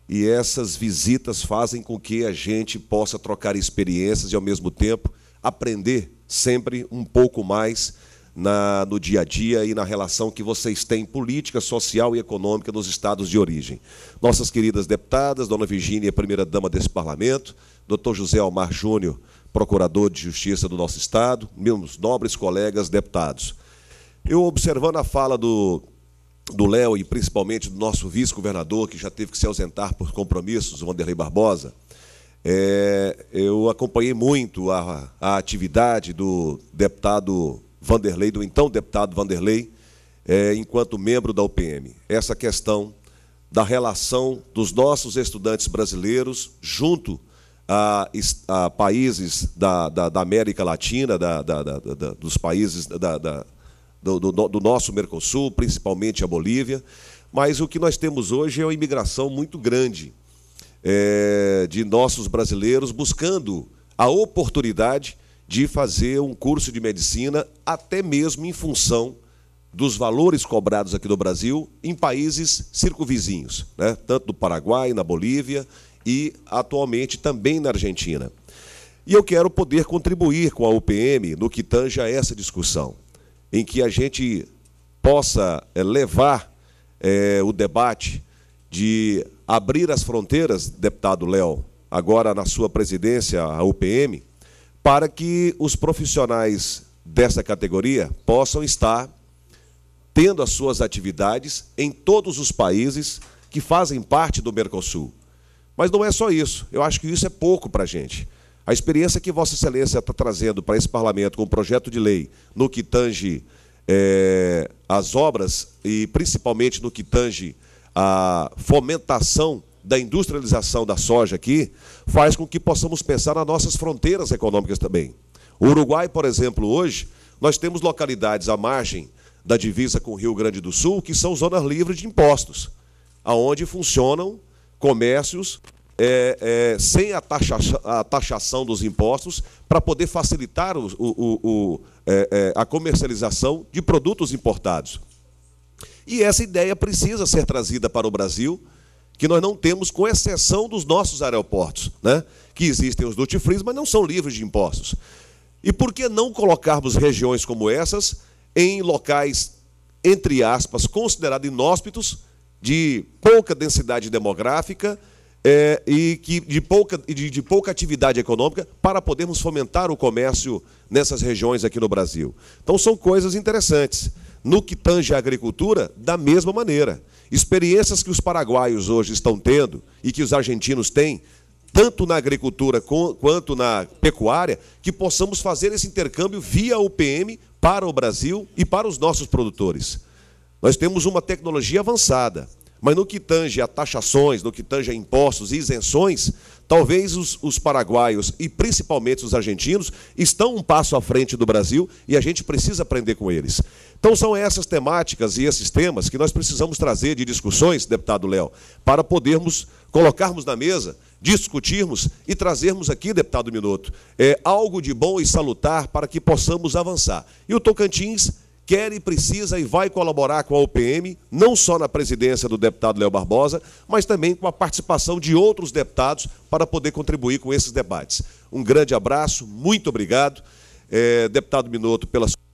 Speaker 8: e essas visitas fazem com que a gente possa trocar experiências e, ao mesmo tempo, aprender sempre um pouco mais na, no dia a dia e na relação que vocês têm política, social e econômica nos estados de origem. Nossas queridas deputadas, Dona Virgínia, primeira-dama desse parlamento, Dr. José Almar Júnior, procurador de justiça do nosso estado, meus nobres colegas deputados. Eu, observando a fala do do Léo e principalmente do nosso vice-governador, que já teve que se ausentar por compromissos, o Vanderlei Barbosa, é, eu acompanhei muito a, a, atividade do deputado Vanderlei, do então deputado Vanderlei, é, enquanto membro da UPM. Essa questão da relação dos nossos estudantes brasileiros junto a, a países da, da, da, América Latina, da, dos países do, do, do nosso Mercosul, principalmente a Bolívia. Mas o que nós temos hoje é uma imigração muito grande é, de nossos brasileiros buscando a oportunidade de fazer um curso de medicina, até mesmo em função dos valores cobrados aqui no Brasil em países circunvizinhos, né? tanto no Paraguai, na Bolívia e atualmente também na Argentina. E eu quero poder contribuir com a UPM no que tange a essa discussão em que a gente possa é, levar é, o debate de abrir as fronteiras, deputado Léo, agora na sua presidência, a UPM, para que os profissionais dessa categoria possam estar tendo as suas atividades em todos os países que fazem parte do Mercosul. Mas não é só isso, eu acho que isso é pouco para a gente. A experiência que Vossa Excelência está trazendo para esse parlamento com o projeto de lei no que tange é, as obras e principalmente no que tange a fomentação da industrialização da soja aqui, faz com que possamos pensar nas nossas fronteiras econômicas também. O Uruguai, por exemplo, hoje, nós temos localidades à margem da divisa com o Rio Grande do Sul que são zonas livres de impostos, aonde funcionam comércios é, é, sem a, taxa, a, taxação dos impostos para poder facilitar o, o, o, é, é, a comercialização de produtos importados. E essa ideia precisa ser trazida para o Brasil, que nós não temos, com exceção dos nossos aeroportos, né? que existem os duty free, mas não são livres de impostos. E por que não colocarmos regiões como essas em locais, entre aspas, considerados inóspitos, de pouca densidade demográfica, é, e que de pouca, de, de pouca atividade econômica para podermos fomentar o comércio nessas regiões aqui no Brasil. Então são coisas interessantes. No que tange à agricultura, da mesma maneira. Experiências que os paraguaios hoje estão tendo e que os argentinos têm, tanto na agricultura quanto na pecuária, que possamos fazer esse intercâmbio via UPM para o Brasil e para os nossos produtores. Nós temos uma tecnologia avançada. Mas no que tange a taxações, no que tange a impostos e isenções, talvez os, os, paraguaios e principalmente os argentinos estão um passo à frente do Brasil e a gente precisa aprender com eles. Então são essas temáticas e esses temas que nós precisamos trazer de discussões, deputado Léo, para podermos colocarmos na mesa, discutirmos e trazermos aqui, deputado Minuto, é, algo de bom e salutar para que possamos avançar. E o Tocantins quer e precisa e vai colaborar com a UPM, não só na presidência do deputado Léo Barbosa, mas também com a participação de outros deputados para poder contribuir com esses debates. Um grande abraço, muito obrigado, é, deputado Minuto, pela sua.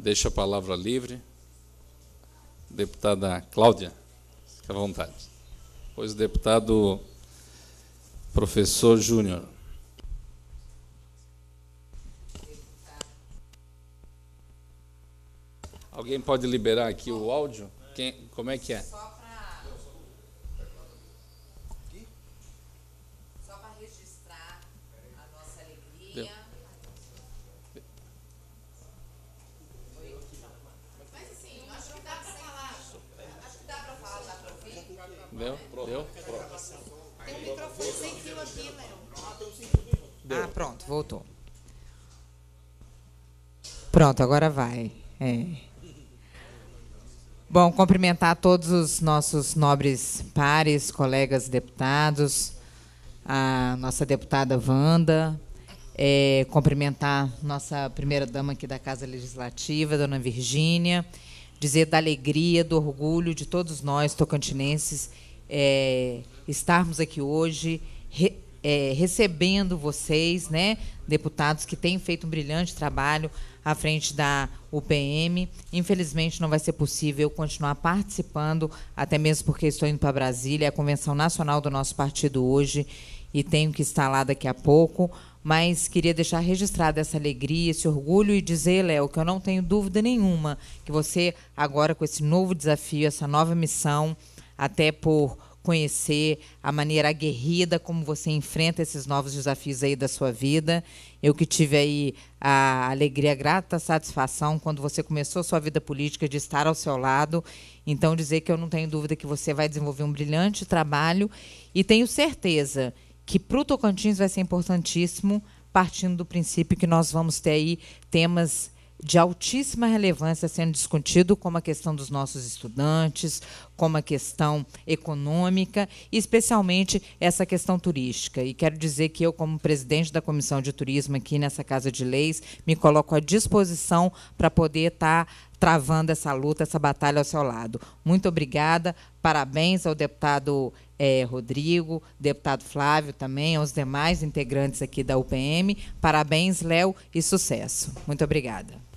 Speaker 4: Deixa a palavra livre. Deputada Cláudia, Fique à vontade. Pois o deputado professor Júnior. Alguém pode liberar aqui o áudio? Quem, como é que é? Deu? Deu?
Speaker 9: Tem um microfone sem fio aqui, Léo. Ah, pronto, voltou. Pronto, agora vai. É. Bom, cumprimentar todos os nossos nobres pares, colegas deputados, a nossa deputada Wanda, é, cumprimentar nossa primeira-dama aqui da Casa Legislativa, dona Virgínia, dizer da alegria, do orgulho de todos nós, tocantinenses, é, estarmos aqui hoje re, é, recebendo vocês, né, deputados que têm feito um brilhante trabalho à frente da UPM. Infelizmente, não vai ser possível continuar participando, até mesmo porque estou indo para Brasília, é a convenção nacional do nosso partido hoje, e tenho que estar lá daqui a pouco. Mas queria deixar registrada essa alegria, esse orgulho e dizer, Léo, que eu não tenho dúvida nenhuma que você, agora com esse novo desafio, essa nova missão, até por conhecer a maneira aguerrida como você enfrenta esses novos desafios aí da sua vida. Eu que tive aí a alegria, a grata satisfação quando você começou a sua vida política de estar ao seu lado. Então dizer que eu não tenho dúvida que você vai desenvolver um brilhante trabalho e tenho certeza que para o Tocantins vai ser importantíssimo, partindo do princípio que nós vamos ter aí temas de altíssima relevância sendo discutido, como a questão dos nossos estudantes, como a questão econômica, e especialmente essa questão turística. E quero dizer que eu, como presidente da Comissão de Turismo aqui nessa Casa de Leis, me coloco à disposição para poder estar travando essa luta, essa batalha ao seu lado. Muito obrigada, parabéns ao deputado é, Rodrigo, deputado Flávio também, aos demais integrantes aqui da UPM. Parabéns, Léo, e sucesso. Muito obrigada.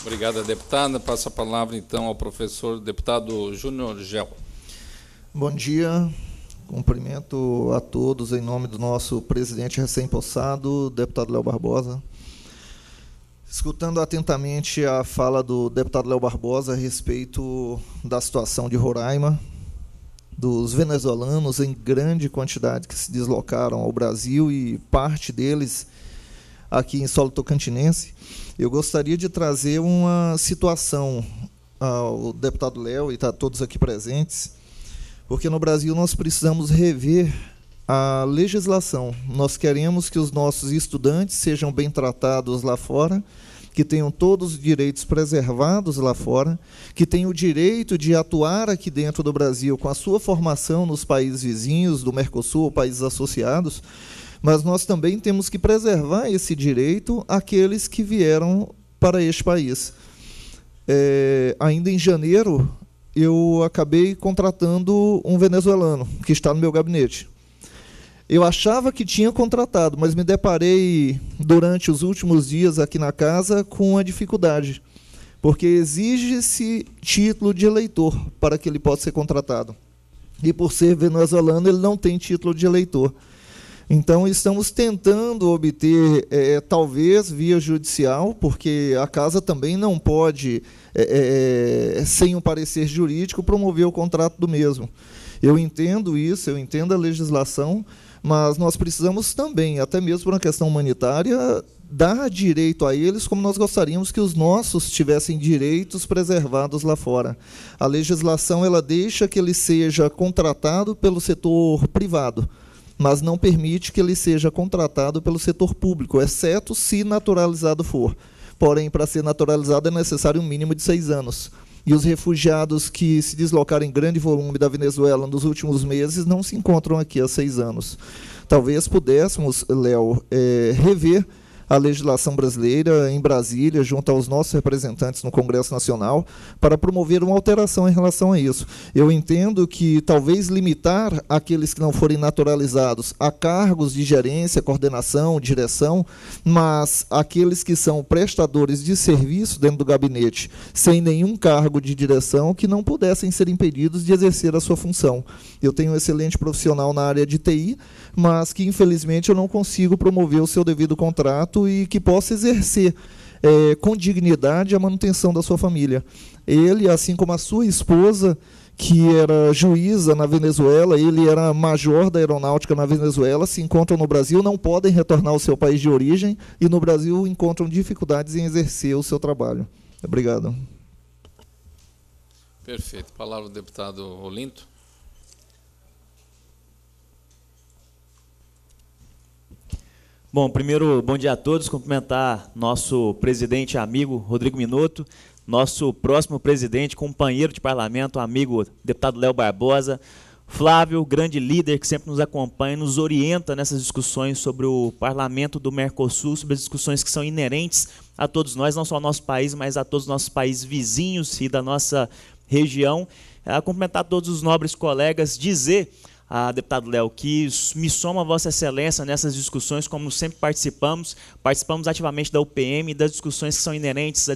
Speaker 4: Obrigado, deputada. Passo a palavra, então, ao professor deputado Júnior Gel.
Speaker 10: Bom dia. Cumprimento a todos em nome do nosso presidente recém-possado, deputado Léo Barbosa. Escutando atentamente a fala do deputado Léo Barbosa a respeito da situação de Roraima, dos venezuelanos em grande quantidade que se deslocaram ao Brasil e parte deles aqui em solo tocantinense, eu gostaria de trazer uma situação ao deputado Léo e está todos aqui presentes, porque no Brasil nós precisamos rever a legislação. Nós queremos que os nossos estudantes sejam bem tratados lá fora, que tenham todos os direitos preservados lá fora, que tenham o direito de atuar aqui dentro do Brasil com a sua formação nos países vizinhos do Mercosul, países associados, mas nós também temos que preservar esse direito àqueles que vieram para este país. É, ainda em janeiro, eu acabei contratando um venezuelano que está no meu gabinete. Eu achava que tinha contratado, mas me deparei durante os últimos dias aqui na casa com uma dificuldade, porque exige-se título de eleitor para que ele possa ser contratado. E por ser venezuelano, ele não tem título de eleitor. Então, estamos tentando obter, é, talvez via judicial, porque a casa também não pode, é, é, sem um parecer jurídico, promover o contrato do mesmo. Eu entendo isso, eu entendo a legislação, mas nós precisamos também, até mesmo por uma questão humanitária, dar direito a eles como nós gostaríamos que os nossos tivessem direitos preservados lá fora. A legislação ela deixa que ele seja contratado pelo setor privado mas não permite que ele seja contratado pelo setor público, exceto se naturalizado for. Porém, para ser naturalizado é necessário um mínimo de seis anos. E os refugiados que se deslocaram em grande volume da Venezuela nos últimos meses não se encontram aqui há seis anos. Talvez pudéssemos, Léo, é, rever a legislação brasileira em Brasília, junto aos nossos representantes no Congresso Nacional, para promover uma alteração em relação a isso. Eu entendo que talvez limitar aqueles que não forem naturalizados a cargos de gerência, coordenação, direção, mas aqueles que são prestadores de serviço dentro do gabinete, sem nenhum cargo de direção, que não pudessem ser impedidos de exercer a sua função. Eu tenho um excelente profissional na área de TI, mas que infelizmente eu não consigo promover o seu devido contrato e que possa exercer é, com dignidade a manutenção da sua família. Ele, assim como a sua esposa, que era juíza na Venezuela, ele era major da aeronáutica na Venezuela, se encontram no Brasil, não podem retornar ao seu país de origem e no Brasil encontram dificuldades em exercer o seu trabalho. Obrigado.
Speaker 4: Perfeito. Palavra do deputado Olinto.
Speaker 11: Bom, primeiro, bom dia a todos. Cumprimentar nosso presidente e amigo Rodrigo Minuto, nosso próximo presidente, companheiro de parlamento, amigo deputado Léo Barbosa, Flávio, grande líder que sempre nos acompanha, nos orienta nessas discussões sobre o parlamento do Mercosul, sobre as discussões que são inerentes a todos nós, não só ao nosso país, mas a todos os nossos países vizinhos e da nossa região. A cumprimentar todos os nobres colegas, dizer a deputado Léo, que me soma Vossa Excelência nessas discussões, como sempre participamos, participamos ativamente da UPM, das discussões que são inerentes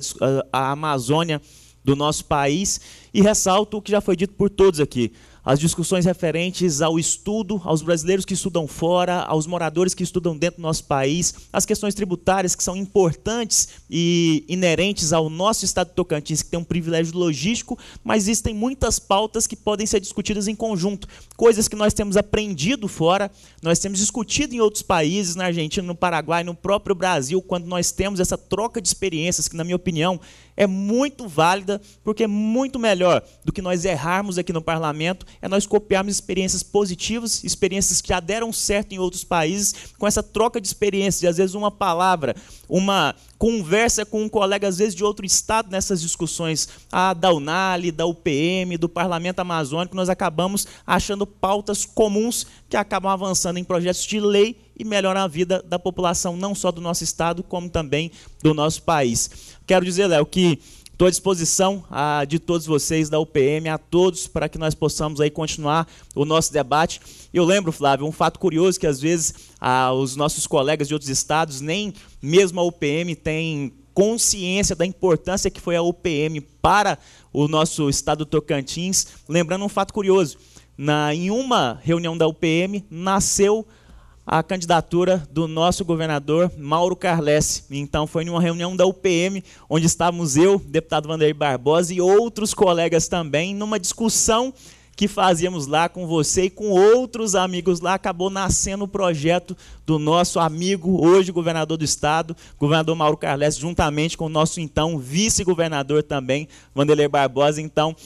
Speaker 11: à Amazônia do nosso país, e ressalto o que já foi dito por todos aqui as discussões referentes ao estudo, aos brasileiros que estudam fora, aos moradores que estudam dentro do nosso país, as questões tributárias que são importantes e inerentes ao nosso estado de Tocantins, que tem um privilégio logístico, mas existem muitas pautas que podem ser discutidas em conjunto, coisas que nós temos aprendido fora, nós temos discutido em outros países, na Argentina, no Paraguai, no próprio Brasil, quando nós temos essa troca de experiências que, na minha opinião, é muito válida, porque é muito melhor do que nós errarmos aqui no parlamento, é nós copiarmos experiências positivas, experiências que já deram certo em outros países, com essa troca de experiências, e às vezes uma palavra, uma conversa com um colega, às vezes de outro estado, nessas discussões. A da Unali, da UPM, do Parlamento Amazônico, nós acabamos achando pautas comuns que acabam avançando em projetos de lei e melhoram a vida da população, não só do nosso estado, como também do nosso país. Quero dizer, Léo, que estou à disposição a, de todos vocês da UPM, a todos, para que nós possamos aí continuar o nosso debate. Eu lembro, Flávio, um fato curioso que às vezes os nossos colegas de outros estados, nem mesmo a UPM, tem consciência da importância que foi a UPM para o nosso estado do Tocantins. Lembrando um fato curioso, na, em uma reunião da UPM nasceu a candidatura do nosso governador Mauro Carles. Então foi numa reunião da UPM, onde estávamos eu, deputado Vanderlei Barbosa e outros colegas também, numa discussão que fazíamos lá com você e com outros amigos lá, acabou nascendo o projeto do nosso amigo, hoje governador do estado, governador Mauro Carles, juntamente com o nosso então vice-governador também, Vanderlei Barbosa. Então,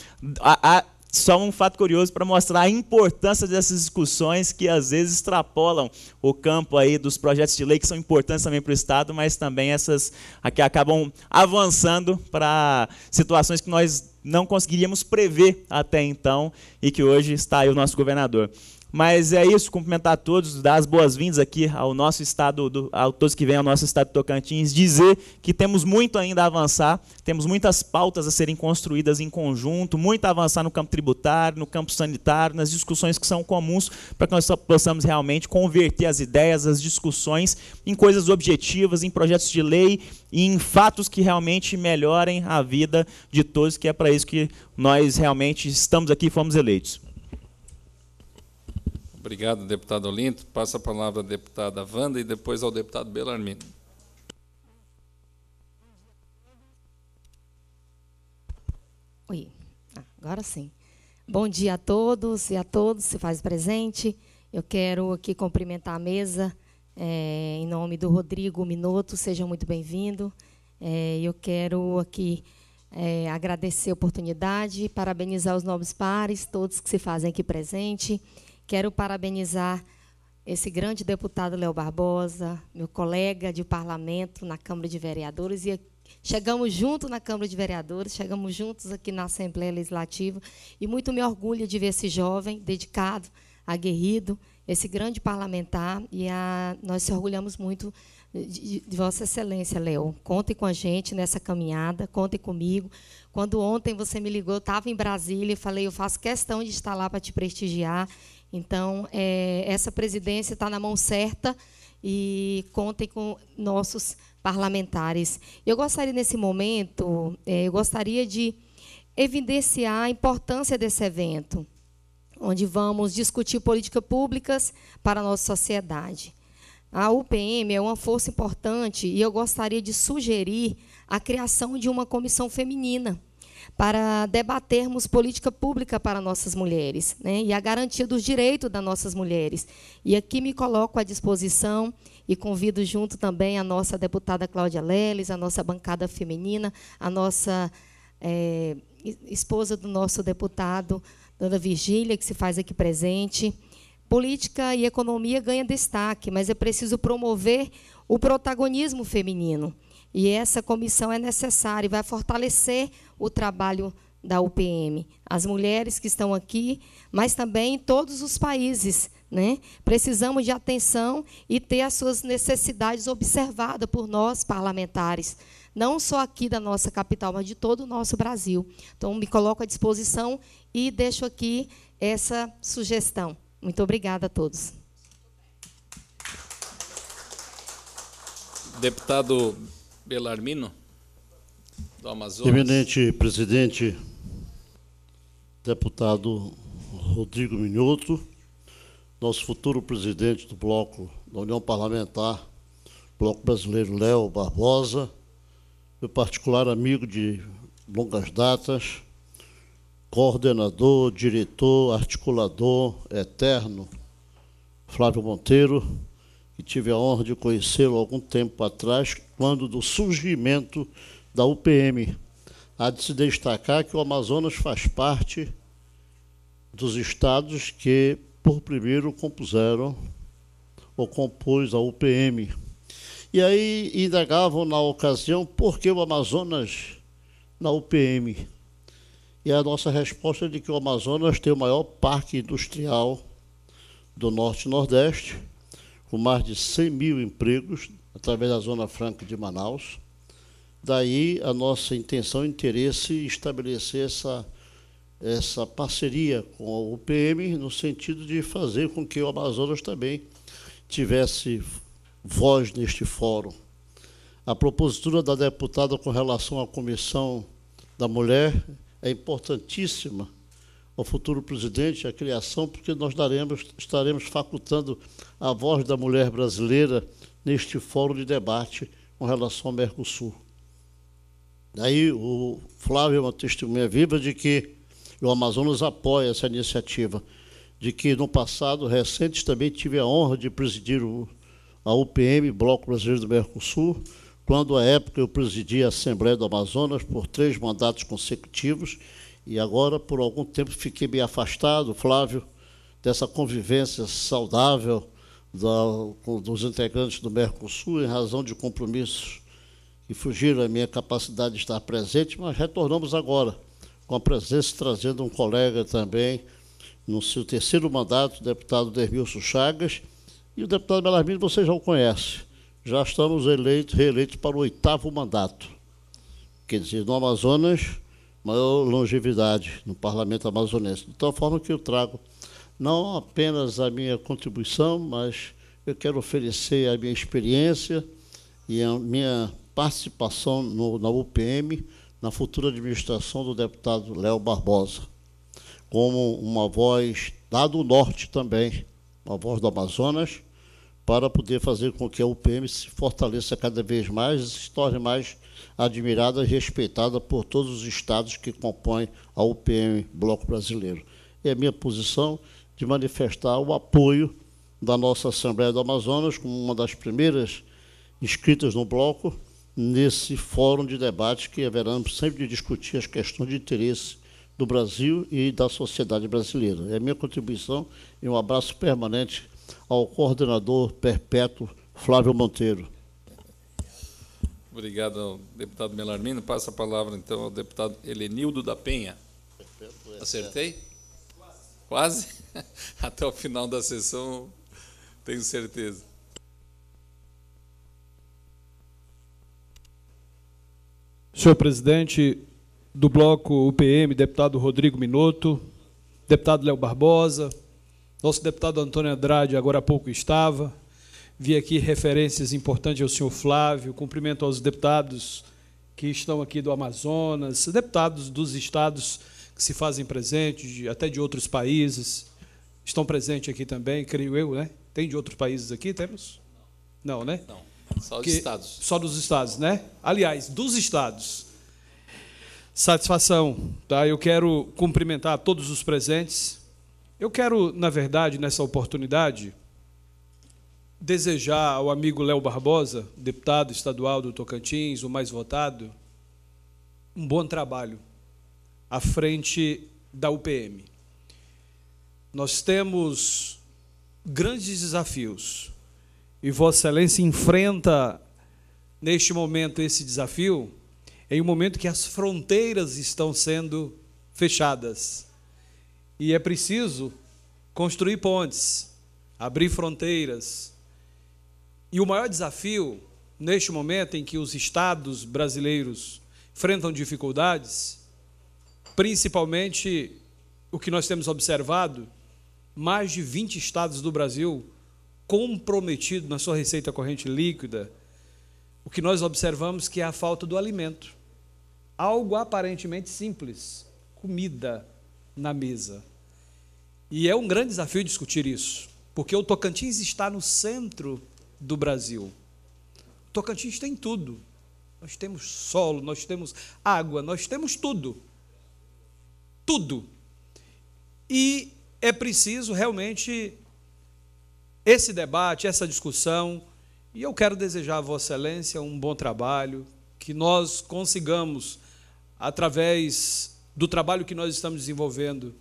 Speaker 11: a, a só um fato curioso para mostrar a importância dessas discussões que às vezes extrapolam o campo aí dos projetos de lei que são importantes também para o Estado, mas também essas que acabam avançando para situações que nós não conseguiríamos prever até então e que hoje está aí o nosso governador. Mas é isso, cumprimentar a todos, dar as boas-vindas aqui ao nosso estado, do, a todos que vêm ao nosso estado de Tocantins, dizer que temos muito ainda a avançar, temos muitas pautas a serem construídas em conjunto, muito a avançar no campo tributário, no campo sanitário, nas discussões que são comuns, para que nós possamos realmente converter as ideias, as discussões em coisas objetivas, em projetos de lei e em fatos que realmente melhorem a vida de todos, que é para isso que nós realmente estamos aqui e fomos eleitos.
Speaker 4: Obrigado, deputado Olinto. Passa a palavra à deputada Wanda e depois ao deputado Belarmino.
Speaker 12: Oi, ah, agora sim. Bom dia a todos e a todos, se faz presente. Eu quero aqui cumprimentar a mesa é, em nome do Rodrigo Minuto, seja muito bem-vindo. É, eu quero aqui é, agradecer a oportunidade, parabenizar os nobres pares, todos que se fazem aqui presente. Quero parabenizar esse grande deputado Léo Barbosa, meu colega de parlamento na Câmara de Vereadores. E chegamos juntos na Câmara de Vereadores, chegamos juntos aqui na Assembleia Legislativa. E muito me orgulho de ver esse jovem dedicado, aguerrido, esse grande parlamentar e a, nós se orgulhamos muito de, de Vossa Excelência, Léo. Contem com a gente nessa caminhada, contem comigo. Quando ontem você me ligou, eu estava em Brasília e falei, eu faço questão de estar lá para te prestigiar. Então, é, essa presidência está na mão certa e contem com nossos parlamentares. Eu gostaria, nesse momento, é, eu gostaria de evidenciar a importância desse evento, onde vamos discutir políticas públicas para a nossa sociedade. A UPM é uma força importante e eu gostaria de sugerir a criação de uma comissão feminina para debatermos política pública para nossas mulheres né, e a garantia dos direitos das nossas mulheres. E aqui me coloco à disposição e convido junto também a nossa deputada Cláudia Leles, a nossa bancada feminina, a nossa é, esposa do nosso deputado, Dona Virgília, que se faz aqui presente. Política e economia ganha destaque, mas é preciso promover o protagonismo feminino. E essa comissão é necessária e vai fortalecer o trabalho da UPM. As mulheres que estão aqui, mas também em todos os países. Né? Precisamos de atenção e ter as suas necessidades observadas por nós, parlamentares, não só aqui da nossa capital, mas de todo o nosso Brasil. Então, me coloco à disposição e deixo aqui essa sugestão. Muito obrigada a todos.
Speaker 4: Deputado Belarmino, do Amazonas.
Speaker 13: Eminente presidente, deputado Rodrigo Minhoto, nosso futuro presidente do Bloco da União Parlamentar, Bloco Brasileiro Léo Barbosa, meu particular amigo de longas datas, coordenador, diretor, articulador eterno, Flávio Monteiro, que tive a honra de conhecê-lo algum tempo atrás, quando do surgimento da UPM. Há de se destacar que o Amazonas faz parte dos estados que, por primeiro, compuseram ou compôs a UPM. E aí indagavam na ocasião por que o Amazonas na UPM. E a nossa resposta é de que o Amazonas tem o maior parque industrial do Norte e Nordeste, com mais de 100 mil empregos, através da Zona Franca de Manaus. Daí a nossa intenção e interesse estabelecer essa, essa parceria com a UPM, no sentido de fazer com que o Amazonas também tivesse voz neste fórum. A propositura da deputada com relação à Comissão da Mulher é importantíssima ao futuro presidente a criação, porque nós daremos, estaremos facultando a voz da mulher brasileira neste fórum de debate com relação ao Mercosul. Daí o Flávio é uma testemunha viva de que o Amazonas apoia essa iniciativa, de que no passado recente também tive a honra de presidir o, a UPM, Bloco Brasileiro do Mercosul, quando, à época, eu presidi a Assembleia do Amazonas por três mandatos consecutivos e agora, por algum tempo, fiquei bem afastado, Flávio, dessa convivência saudável da, dos integrantes do Mercosul, em razão de compromissos que fugiram à minha capacidade de estar presente, mas retornamos agora, com a presença trazendo um colega também, no seu terceiro mandato, o deputado Dermilson Chagas, e o deputado Belarmino, você já o conhece já estamos eleitos, reeleitos para o oitavo mandato. Quer dizer, no Amazonas, maior longevidade no parlamento amazonense. De tal forma que eu trago não apenas a minha contribuição, mas eu quero oferecer a minha experiência e a minha participação no, na UPM, na futura administração do deputado Léo Barbosa, como uma voz lá do norte também, uma voz do Amazonas, para poder fazer com que a UPM se fortaleça cada vez mais e se torne mais admirada e respeitada por todos os estados que compõem a UPM Bloco Brasileiro. É a minha posição de manifestar o apoio da nossa Assembleia do Amazonas como uma das primeiras inscritas no bloco nesse fórum de debate que haveremos sempre de discutir as questões de interesse do Brasil e da sociedade brasileira. É a minha contribuição e um abraço permanente ao coordenador perpétuo Flávio Monteiro.
Speaker 4: Obrigado deputado Melarmino. Passa a palavra, então, ao deputado Helenildo da Penha. Acertei? Quase. <laughs> Até o final da sessão, tenho certeza.
Speaker 14: Senhor presidente do bloco UPM, deputado Rodrigo Minotto, deputado Léo Barbosa, nosso deputado Antônio Andrade agora há pouco estava. Vi aqui referências importantes ao senhor Flávio, cumprimento aos deputados que estão aqui do Amazonas, deputados dos estados que se fazem presentes, até de outros países, estão presentes aqui também, creio eu, né? Tem de outros países aqui, temos? Não, né?
Speaker 4: Não. Só dos
Speaker 14: que,
Speaker 4: estados.
Speaker 14: Só dos estados, né? Aliás, dos estados. Satisfação, tá? Eu quero cumprimentar todos os presentes. Eu quero, na verdade, nessa oportunidade, desejar ao amigo Léo Barbosa, deputado estadual do Tocantins, o mais votado, um bom trabalho à frente da UPM. Nós temos grandes desafios e Vossa Excelência enfrenta neste momento esse desafio em um momento que as fronteiras estão sendo fechadas. E é preciso construir pontes, abrir fronteiras. E o maior desafio, neste momento em que os estados brasileiros enfrentam dificuldades, principalmente o que nós temos observado, mais de 20 estados do Brasil comprometido na sua receita corrente líquida, o que nós observamos que é a falta do alimento. Algo aparentemente simples, comida na mesa. E é um grande desafio discutir isso, porque o Tocantins está no centro do Brasil. O Tocantins tem tudo. Nós temos solo, nós temos água, nós temos tudo. Tudo. E é preciso realmente esse debate, essa discussão, e eu quero desejar a Vossa Excelência um bom trabalho, que nós consigamos, através do trabalho que nós estamos desenvolvendo,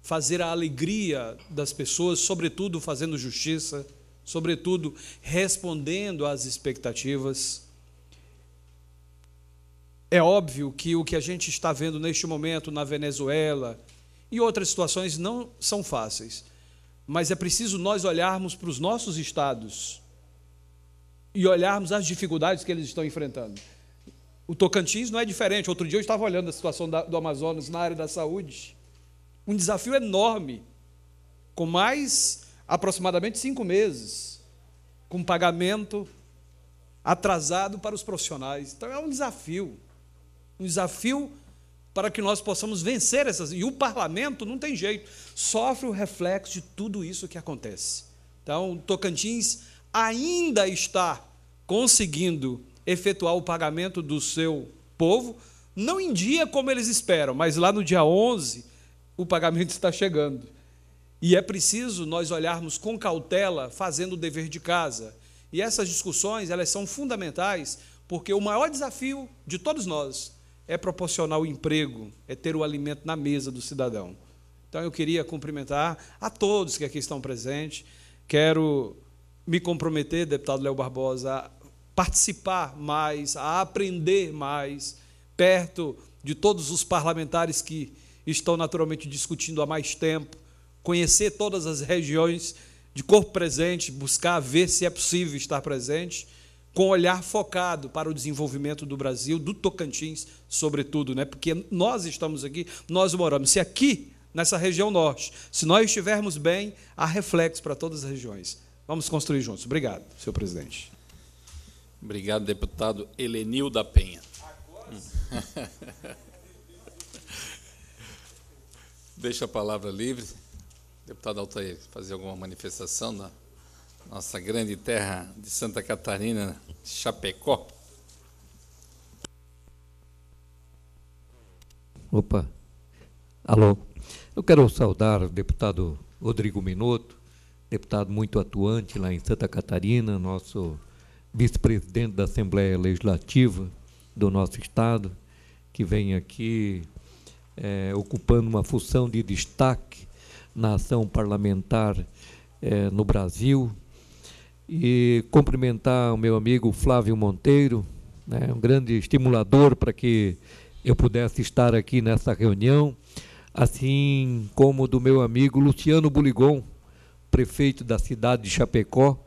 Speaker 14: fazer a alegria das pessoas, sobretudo fazendo justiça, sobretudo respondendo às expectativas. É óbvio que o que a gente está vendo neste momento na Venezuela e outras situações não são fáceis mas é preciso nós olharmos para os nossos estados e olharmos as dificuldades que eles estão enfrentando. O Tocantins não é diferente. Outro dia eu estava olhando a situação do Amazonas na área da saúde. Um desafio enorme, com mais aproximadamente cinco meses, com pagamento atrasado para os profissionais. Então é um desafio. Um desafio para que nós possamos vencer essas. E o parlamento não tem jeito, sofre o reflexo de tudo isso que acontece. Então, Tocantins ainda está conseguindo efetuar o pagamento do seu povo, não em dia como eles esperam, mas lá no dia 11 o pagamento <laughs> está chegando. E é preciso nós olharmos com cautela, fazendo o dever de casa. E essas discussões, elas são fundamentais, porque o maior desafio de todos nós é proporcionar o emprego, é ter o alimento na mesa do cidadão. Então eu queria cumprimentar a todos que aqui estão presentes. Quero me comprometer, deputado Léo Barbosa, a participar mais, a aprender mais, perto de todos os parlamentares que estão naturalmente discutindo há mais tempo, conhecer todas as regiões de corpo presente, buscar ver se é possível estar presente com olhar focado para o desenvolvimento do Brasil, do Tocantins, sobretudo, né? porque nós estamos aqui, nós moramos. Se aqui, nessa região norte, se nós estivermos bem, há reflexo para todas as regiões. Vamos construir juntos. Obrigado, senhor presidente.
Speaker 4: Obrigado, deputado Helenil da Penha. Deixa a palavra livre. Deputado Altair, fazer alguma manifestação na nossa grande terra de Santa Catarina, Chapecó.
Speaker 15: Opa, alô. Eu quero saudar o deputado Rodrigo Minotto, deputado muito atuante lá em Santa Catarina, nosso vice-presidente da Assembleia Legislativa do nosso estado, que vem aqui é, ocupando uma função de destaque na ação parlamentar é, no Brasil, e cumprimentar o meu amigo Flávio Monteiro, né, um grande estimulador para que eu pudesse estar aqui nessa reunião, assim como do meu amigo Luciano Buligon, prefeito da cidade de Chapecó,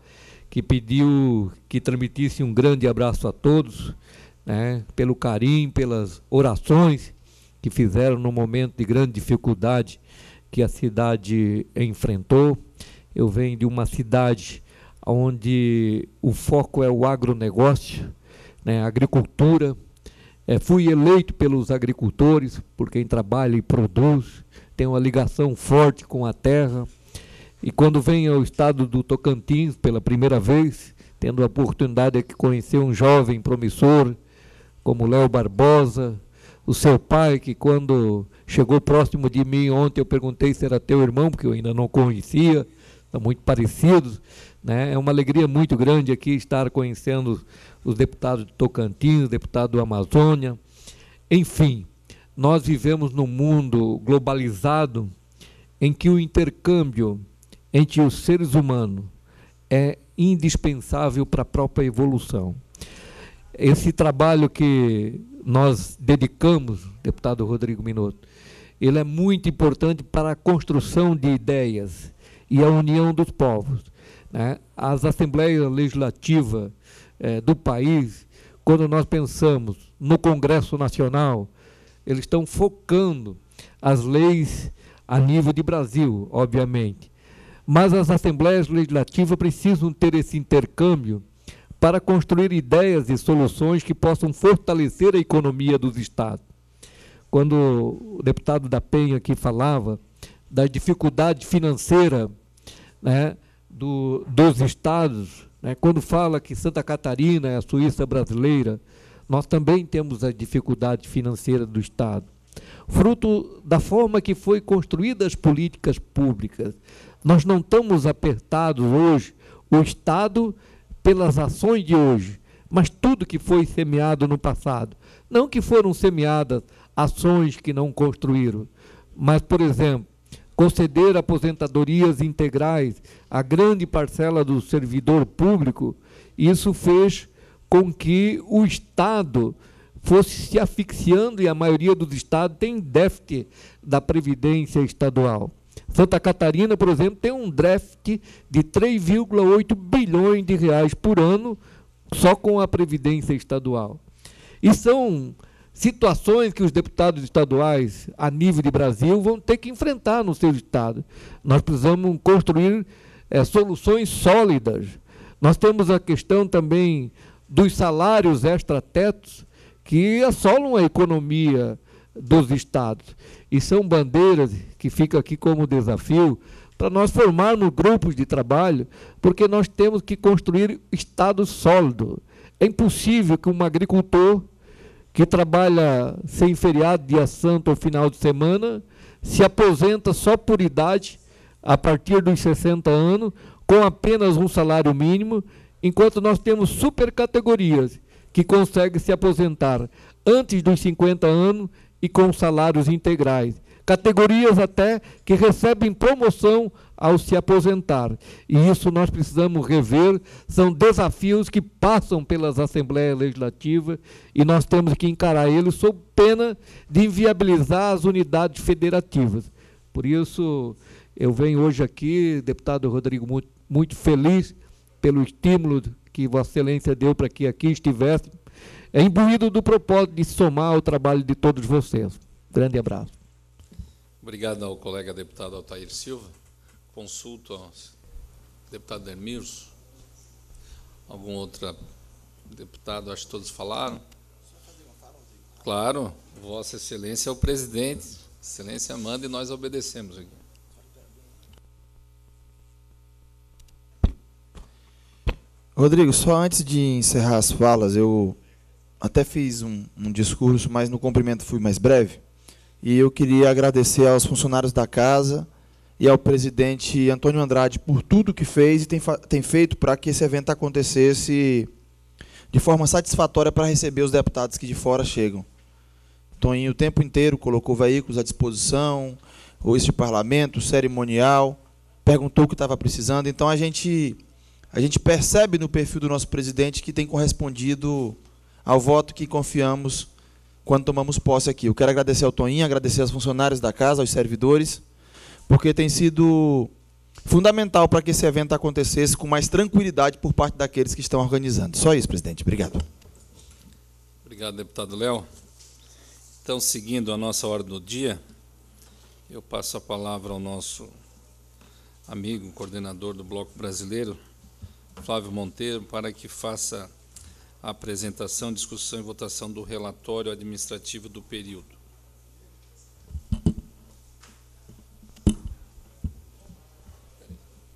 Speaker 15: que pediu que transmitisse um grande abraço a todos, né, pelo carinho, pelas orações que fizeram no momento de grande dificuldade que a cidade enfrentou. Eu venho de uma cidade onde o foco é o agronegócio, né, agricultura. É, fui eleito pelos agricultores, por quem trabalha e produz, tem uma ligação forte com a terra. E quando venho ao estado do Tocantins pela primeira vez, tendo a oportunidade de conhecer um jovem promissor como Léo Barbosa, o seu pai, que quando chegou próximo de mim ontem, eu perguntei se era teu irmão, porque eu ainda não conhecia, são muito parecidos. Né? É uma alegria muito grande aqui estar conhecendo os deputados de Tocantins, deputado do Amazônia. Enfim, nós vivemos num mundo globalizado em que o intercâmbio entre os seres humanos é indispensável para a própria evolução. Esse trabalho que nós dedicamos, deputado Rodrigo Minotto, ele é muito importante para a construção de ideias e a união dos povos. Né? As assembleias legislativas eh, do país, quando nós pensamos no Congresso Nacional, eles estão focando as leis a nível de Brasil, obviamente. Mas as assembleias legislativas precisam ter esse intercâmbio para construir ideias e soluções que possam fortalecer a economia dos estados. Quando o deputado da Penha aqui falava da dificuldade financeira né, do, dos estados, né, quando fala que Santa Catarina é a Suíça brasileira, nós também temos a dificuldade financeira do Estado. Fruto da forma que foi construídas as políticas públicas. Nós não estamos apertados hoje, o Estado pelas ações de hoje, mas tudo que foi semeado no passado. Não que foram semeadas ações que não construíram, mas, por exemplo, conceder aposentadorias integrais a grande parcela do servidor público, isso fez com que o Estado fosse se asfixiando e a maioria dos estados tem déficit da previdência estadual. Santa Catarina, por exemplo, tem um déficit de 3,8 bilhões de reais por ano só com a previdência estadual. E são situações que os deputados estaduais, a nível de Brasil, vão ter que enfrentar no seu estado. Nós precisamos construir é, soluções sólidas. Nós temos a questão também dos salários extratetos que assolam a economia dos estados. E são bandeiras que ficam aqui como desafio para nós formarmos grupos de trabalho, porque nós temos que construir Estado sólido. É impossível que um agricultor que trabalha sem feriado, dia santo ou final de semana, se aposenta só por idade, a partir dos 60 anos, com apenas um salário mínimo, enquanto nós temos super categorias que conseguem se aposentar antes dos 50 anos e com salários integrais. Categorias até que recebem promoção ao se aposentar. E isso nós precisamos rever, são desafios que passam pelas Assembleias Legislativas e nós temos que encarar eles sob pena de inviabilizar as unidades federativas. Por isso, eu venho hoje aqui, deputado Rodrigo, muito, muito feliz pelo estímulo que Vossa Excelência deu para que aqui estivesse é imbuído do propósito de somar ao trabalho de todos vocês. Grande abraço.
Speaker 4: Obrigado ao colega deputado Altair Silva. Consulto ao deputado Dermirso. Algum outro deputado, acho que todos falaram. Claro, Vossa Excelência é o presidente. Excelência manda e nós obedecemos aqui.
Speaker 7: Rodrigo, só antes de encerrar as falas, eu até fiz um, um, discurso, mas no cumprimento fui mais breve. E eu queria agradecer aos funcionários da casa e ao presidente Antônio Andrade por tudo que fez e tem, tem feito para que esse evento acontecesse de forma satisfatória para receber os deputados que de fora chegam. Toninho o tempo inteiro colocou veículos à disposição, o este parlamento, cerimonial, perguntou o que estava precisando. Então a gente a gente percebe no perfil do nosso presidente que tem correspondido ao voto que confiamos quando tomamos posse aqui. Eu quero agradecer ao Toninho, agradecer aos funcionários da casa, aos servidores, porque tem sido fundamental para que esse evento acontecesse com mais tranquilidade por parte daqueles que estão organizando. Só isso, presidente. Obrigado.
Speaker 4: Obrigado, deputado Léo. Então, seguindo a nossa ordem do dia, eu passo a palavra ao nosso amigo, coordenador do Bloco Brasileiro, Flávio Monteiro, para que faça apresentação, discussão e votação do relatório administrativo do período.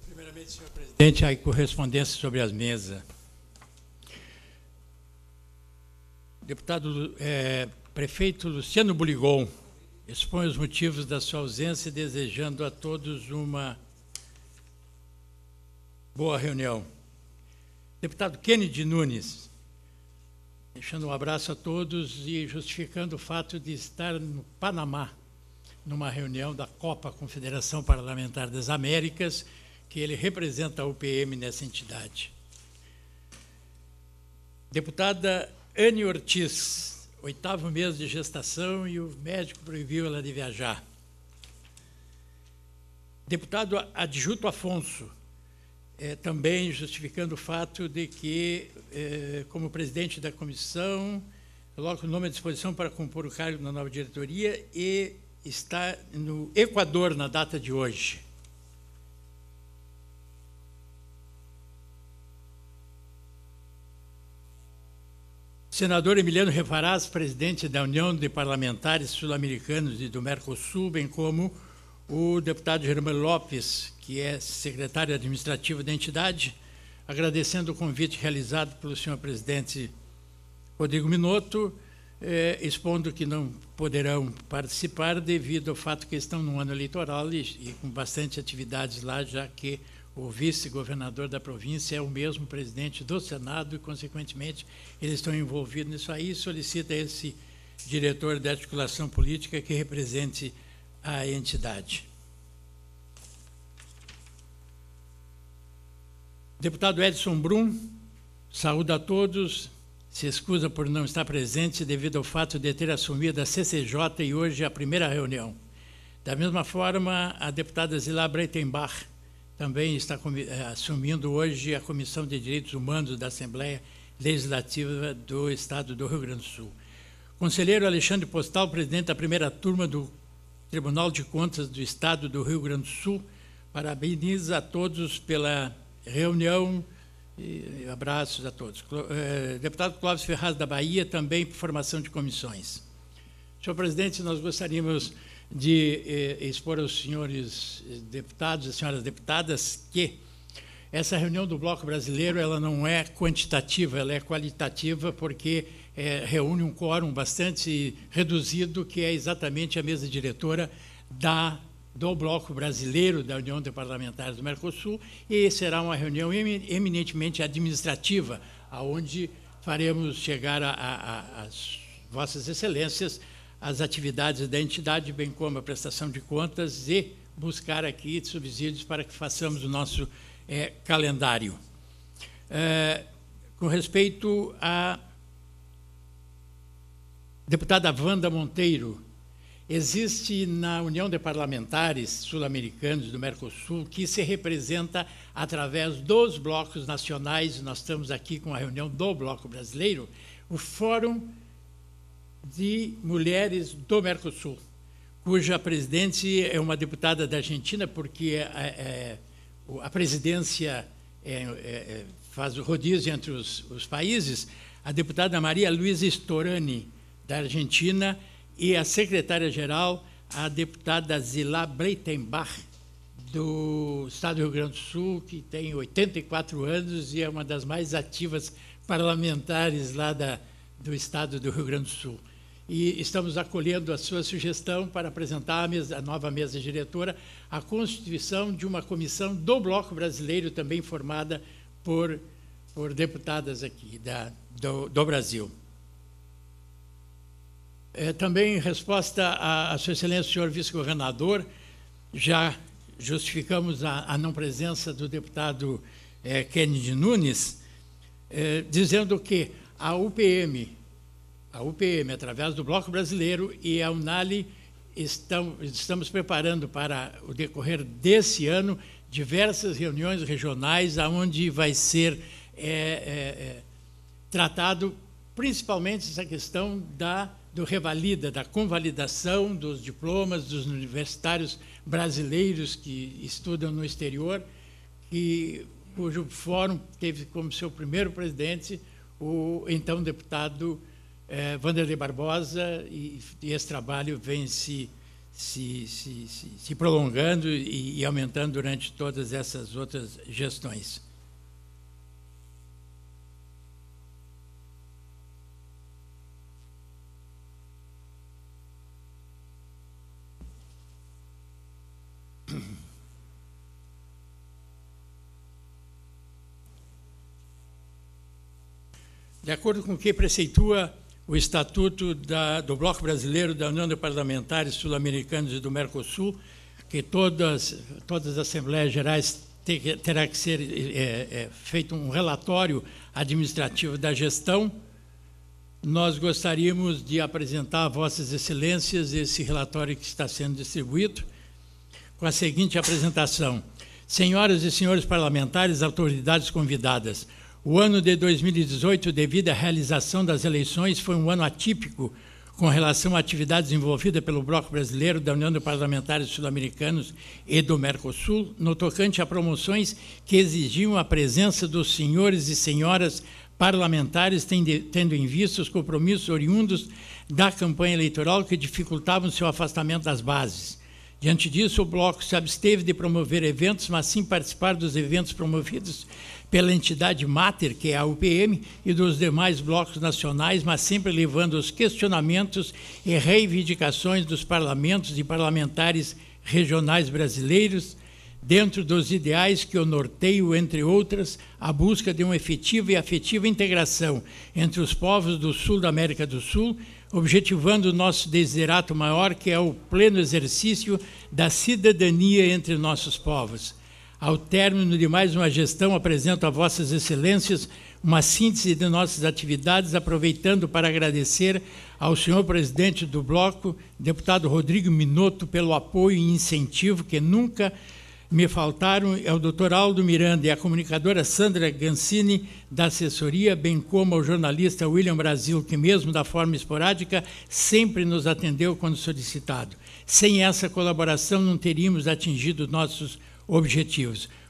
Speaker 5: Primeiramente, senhor presidente, a correspondência sobre as mesas. Deputado é, prefeito Luciano Buligon expõe os motivos da sua ausência, desejando a todos uma boa reunião. Deputado Kennedy Nunes, deixando um abraço a todos e justificando o fato de estar no Panamá, numa reunião da Copa Confederação Parlamentar das Américas, que ele representa a UPM nessa entidade. Deputada Anne Ortiz, oitavo mês de gestação e o médico proibiu ela de viajar. Deputado Adjuto Afonso, é, também justificando o fato de que, é, como presidente da comissão, coloca o nome à disposição para compor o cargo na nova diretoria e está no Equador na data de hoje. Senador Emiliano Refaraz, presidente da União de Parlamentares Sul-Americanos e do Mercosul, bem como o deputado Germano Lopes, que é secretário administrativo da entidade, agradecendo o convite realizado pelo senhor presidente Rodrigo Minotto, eh, expondo que não poderão participar devido ao fato que estão no ano eleitoral e, e com bastante atividades lá, já que o vice-governador da província é o mesmo presidente do Senado e, consequentemente, eles estão envolvidos nisso aí. Solicita esse diretor de articulação política que represente a entidade. Deputado Edson Brum, saúde a todos, se excusa por não estar presente devido ao fato de ter assumido a CCJ e hoje a primeira reunião. Da mesma forma, a deputada Zilá Breitenbach também está eh, assumindo hoje a Comissão de Direitos Humanos da Assembleia Legislativa do Estado do Rio Grande do Sul. Conselheiro Alexandre Postal, presidente da primeira turma do Tribunal de Contas do Estado do Rio Grande do Sul, parabeniza a todos pela reunião e abraços a todos. Eh, deputado Clóvis Ferraz da Bahia, também por formação de comissões. Senhor presidente, nós gostaríamos de eh, expor aos senhores deputados e senhoras deputadas que essa reunião do Bloco Brasileiro ela não é quantitativa, ela é qualitativa, porque é, reúne um quórum bastante reduzido, que é exatamente a mesa diretora da, do Bloco Brasileiro da União de Parlamentares do Mercosul, e será uma reunião eminentemente administrativa, aonde faremos chegar às vossas excelências as atividades da entidade, bem como a prestação de contas e buscar aqui subsídios para que façamos o nosso é, calendário. É, com respeito a Deputada Wanda Monteiro, existe na União de Parlamentares Sul-Americanos do Mercosul que se representa através dos blocos nacionais, nós estamos aqui com a reunião do Bloco Brasileiro, o Fórum de Mulheres do Mercosul, cuja presidente é uma deputada da Argentina, porque a, é, a, presidência é, é, faz o rodízio entre os, os países, a deputada Maria Luísa Storani, da Argentina, e a secretária-geral, a deputada Zilá Breitenbach, do Estado do Rio Grande do Sul, que tem 84 anos e é uma das mais ativas parlamentares lá da, do Estado do Rio Grande do Sul. E estamos acolhendo a sua sugestão para apresentar a, mesa, a nova mesa diretora, a constituição de uma comissão do Bloco Brasileiro, também formada por, por deputadas aqui da, do, do Brasil. É, também em resposta a, Sua Excelência, senhor vice-governador, já justificamos a, a, não presença do deputado é, Kennedy Nunes, é, dizendo que a UPM a UPM, através do Bloco Brasileiro, e a Unali estão, estamos preparando para o decorrer desse ano diversas reuniões regionais, onde vai ser é, é, é, tratado principalmente essa questão da, do revalida, da convalidação dos diplomas dos universitários brasileiros que estudam no exterior, e cujo fórum teve como seu primeiro presidente o então deputado eh, Vanderlei Barbosa, e, e, esse trabalho vem se, se, se, se prolongando e, e aumentando durante todas essas outras gestões. De acordo com o que preceitua o Estatuto da, do Bloco Brasileiro da União de Parlamentares Sul-Americanos e do Mercosul, que todas, todas as Assembleias Gerais ter, terá que ser é, é, feito um relatório administrativo da gestão, nós gostaríamos de apresentar a Vossas Excelências esse relatório que está sendo distribuído, com a seguinte apresentação. Senhoras e senhores parlamentares, autoridades convidadas, o ano de 2018, devido à realização das eleições, foi um ano atípico com relação a atividades envolvidas pelo Bloco Brasileiro da União de Parlamentares Sul-Americanos e do Mercosul, no tocante a promoções que exigiam a presença dos senhores e senhoras parlamentares, tendo em vista os compromissos oriundos da campanha eleitoral que dificultavam seu afastamento das bases. Diante disso, o Bloco se absteve de promover eventos, mas sim participar dos eventos promovidos pela entidade máter, que é a UPM, e dos demais blocos nacionais, mas sempre levando os questionamentos e reivindicações dos parlamentos e parlamentares regionais brasileiros, dentro dos ideais que o norteio, entre outras, a busca de uma efetiva e afetiva integração entre os povos do sul da América do Sul, objetivando o nosso desiderato maior, que é o pleno exercício da cidadania entre nossos povos ao término de mais uma gestão, apresento a Vossas Excelências uma síntese de nossas atividades, aproveitando para agradecer ao senhor presidente do Bloco, deputado Rodrigo Minotto, pelo apoio e incentivo que nunca me faltaram, ao é doutor Aldo Miranda e à comunicadora Sandra Gancini, da assessoria, bem como ao jornalista William Brasil, que, mesmo da forma esporádica, sempre nos atendeu quando solicitado. Sem essa colaboração, não teríamos atingido nossos objetivos.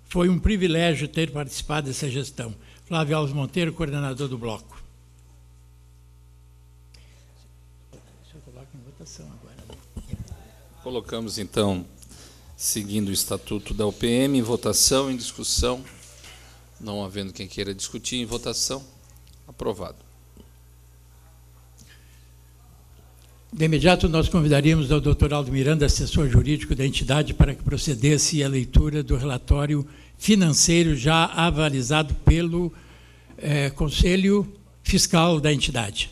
Speaker 5: Foi um privilégio ter participado dessa gestão. Flávio Alves Monteiro, coordenador do bloco.
Speaker 4: Colocamos então, seguindo o estatuto da UPM, em votação, em discussão. Não havendo quem queira discutir, em votação. Aprovado.
Speaker 5: De imediato, nós convidaríamos o doutor Aldo Miranda, assessor jurídico da entidade, para que procedesse a leitura do relatório financeiro já avalizado pelo eh, Conselho Fiscal da entidade.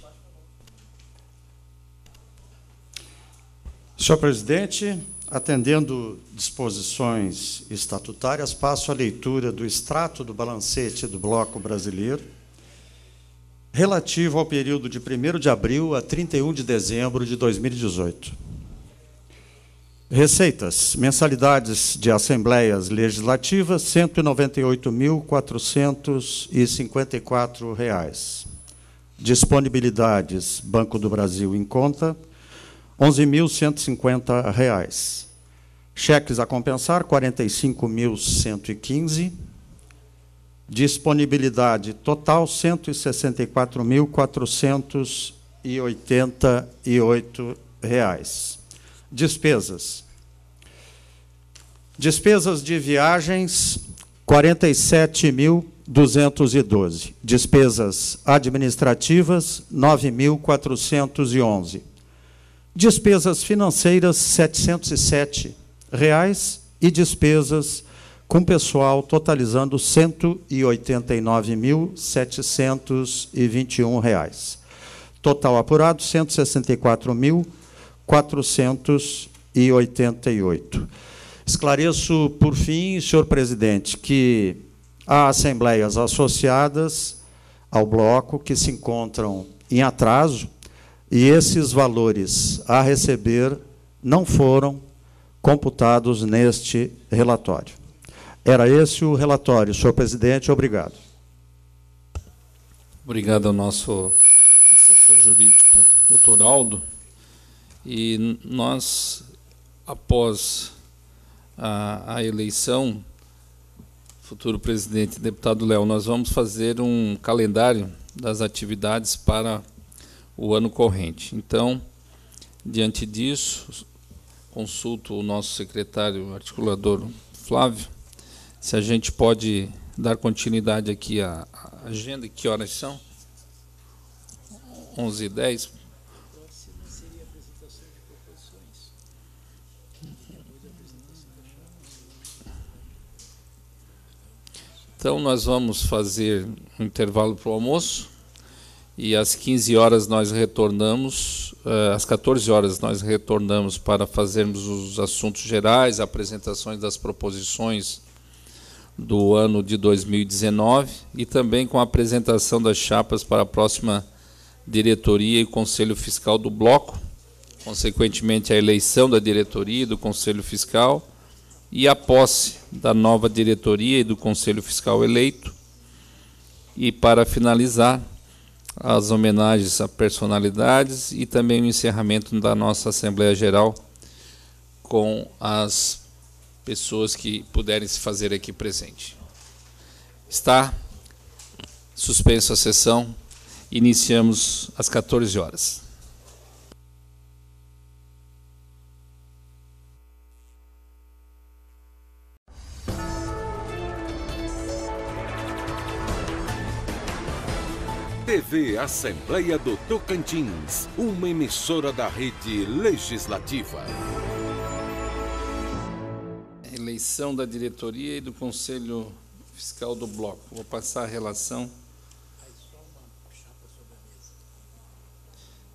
Speaker 16: Senhor presidente, atendendo disposições estatutárias, passo a leitura do extrato do balancete do Bloco Brasileiro relativo ao período de 1 de abril a 31 de dezembro de 2018. Receitas, mensalidades de assembleias legislativas, R$ 198.454. Disponibilidades, Banco do Brasil em conta, R$ 11.150. Cheques a compensar, R$ 45.115 Disponibilidade total R$ 164.488. Despesas. Despesas de viagens, R$ 47.212. Despesas administrativas, R$ 9.411. Despesas financeiras, 707 reais, e despesas com pessoal totalizando R$ 189.721. Total apurado, R$ 164.488. Esclareço, por fim, senhor presidente, que há assembleias associadas ao bloco que se encontram em atraso, e esses valores a receber não foram computados neste relatório. Era esse o relatório, senhor presidente. Obrigado.
Speaker 4: Obrigado ao nosso assessor jurídico, doutor Aldo. E nós, após a, a eleição, futuro presidente, deputado Léo, nós vamos fazer um calendário das atividades para o ano corrente. Então, diante disso, consulto o nosso secretário articulador Flávio, se a gente pode dar continuidade aqui à agenda, que horas são? 11 e 10. Então, nós vamos fazer um intervalo para o almoço e às 15 horas nós retornamos, uh, às 14 horas nós retornamos para fazermos os assuntos gerais, apresentações das proposições do ano de 2019 e também com a apresentação das chapas para a próxima diretoria e conselho fiscal do bloco, consequentemente a eleição da diretoria e do conselho fiscal e a posse da nova diretoria e do conselho fiscal eleito. E para finalizar, as homenagens a personalidades e também o encerramento da nossa Assembleia Geral com as pessoas que puderem se fazer aqui presente. Está suspenso a sessão. Iniciamos às 14 horas.
Speaker 1: TV Assembleia do Tocantins, uma emissora da rede legislativa.
Speaker 4: Eleição da diretoria e do Conselho Fiscal do Bloco. Vou passar a relação.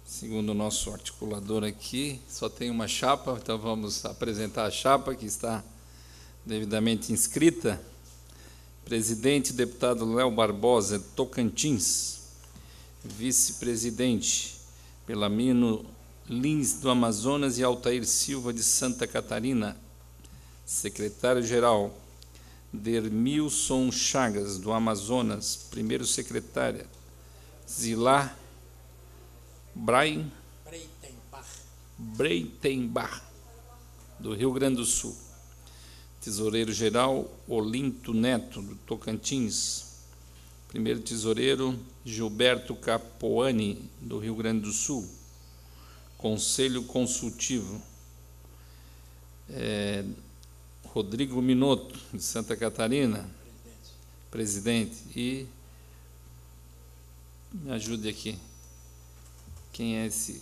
Speaker 4: Segundo o nosso articulador aqui, só tem uma chapa, então vamos apresentar a chapa que está devidamente inscrita. Presidente, deputado Léo Barbosa, Tocantins vice-presidente, Pelamino Lins do Amazonas e Altair Silva de Santa Catarina, secretário-geral, Dermilson Chagas do Amazonas, primeiro secretária, Zilá Brain Breitenbach, do Rio Grande do Sul, tesoureiro-geral Olinto Neto, do Tocantins, primeiro tesoureiro Gilberto Capoani, do Rio Grande do Sul, Conselho Consultivo, é, Rodrigo Minotto, de Santa Catarina, presidente. presidente, e me ajude aqui. Quem é esse?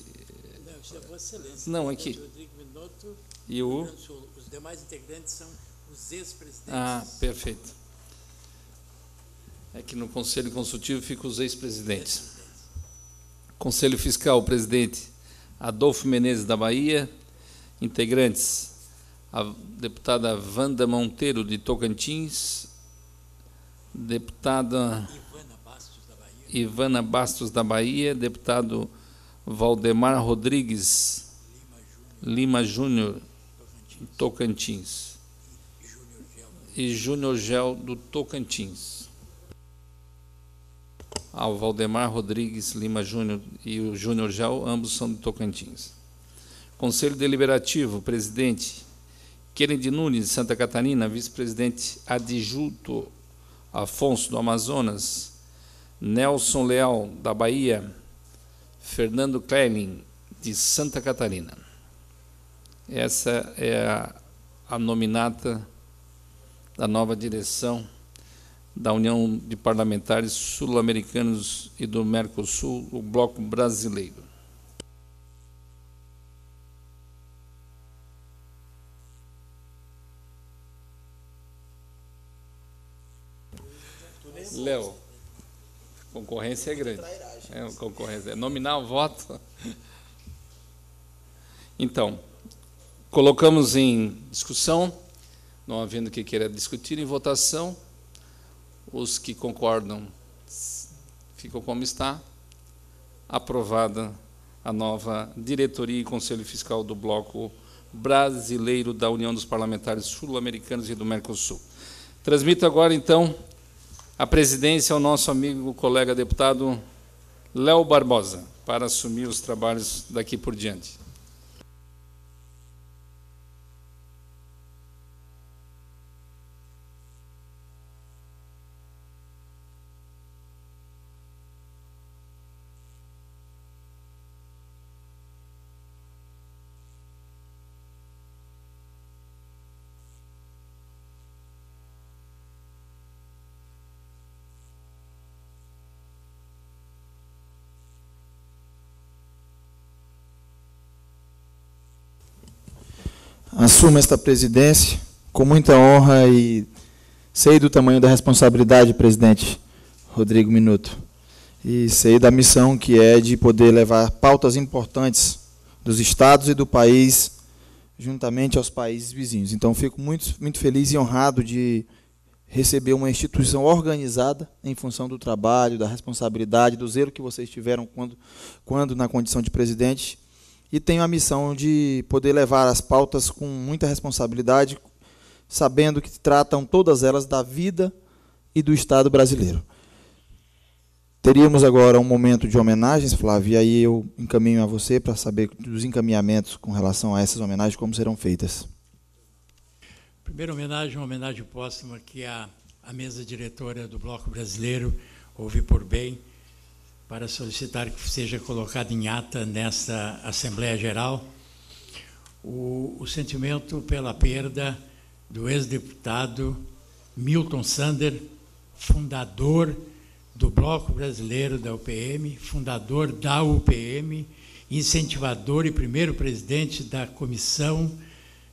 Speaker 5: Não, Excelência.
Speaker 4: Não, aqui.
Speaker 5: Rodrigo Minotto
Speaker 4: e o.
Speaker 5: Os demais integrantes são os ex-presidentes.
Speaker 4: Ah, perfeito. É que no Conselho Consultivo ficam os ex-presidentes. Conselho Fiscal, presidente Adolfo Menezes da Bahia. Integrantes, a deputada Wanda Monteiro, de Tocantins. Deputada
Speaker 5: Ivana Bastos da Bahia.
Speaker 4: Deputado Valdemar Rodrigues Lima Júnior, Tocantins. E Júnior Gel, do Tocantins ao Valdemar Rodrigues Lima Júnior e o Júnior Gel, ambos são de Tocantins. Conselho Deliberativo, presidente Kennedy Nunes, de Santa Catarina, vice-presidente adjunto Afonso do Amazonas, Nelson Leal, da Bahia, Fernando Klein, de Santa Catarina. Essa é a, a nominata da nova direção da União de Parlamentares Sul-Americanos e do Mercosul, o Bloco Brasileiro. Léo, concorrência é grande. É, concorrência. É nominal voto. Então, colocamos em discussão, não havendo que queira discutir, em votação os que concordam ficam como está. Aprovada a nova diretoria e conselho fiscal do Bloco Brasileiro da União dos Parlamentares Sul-Americanos e do Mercosul. Transmito agora, então, a presidência ao nosso amigo, colega deputado Léo Barbosa, para assumir os trabalhos daqui por diante.
Speaker 7: Assumo esta presidência com muita honra e sei do tamanho da responsabilidade, presidente Rodrigo Minuto. E sei da missão que é de poder levar pautas importantes dos estados e do país juntamente aos países vizinhos. Então, fico muito, muito feliz e honrado de receber uma instituição organizada em função do trabalho, da responsabilidade, do zelo que vocês tiveram quando, quando na condição de presidente e tenho a missão de poder levar as pautas com muita responsabilidade, sabendo que tratam todas elas da vida e do Estado brasileiro. Teríamos agora um momento de homenagens, Flávio, e aí eu encaminho a você para saber dos encaminhamentos com relação a essas homenagens, como serão feitas.
Speaker 5: Primeira homenagem, uma homenagem póstuma que a, a mesa diretora do Bloco Brasileiro houve por bem para solicitar que seja colocado em ata nesta Assembleia Geral o, o sentimento pela perda do ex-deputado Milton Sander, fundador do Bloco Brasileiro da UPM, fundador da UPM, incentivador e primeiro presidente da Comissão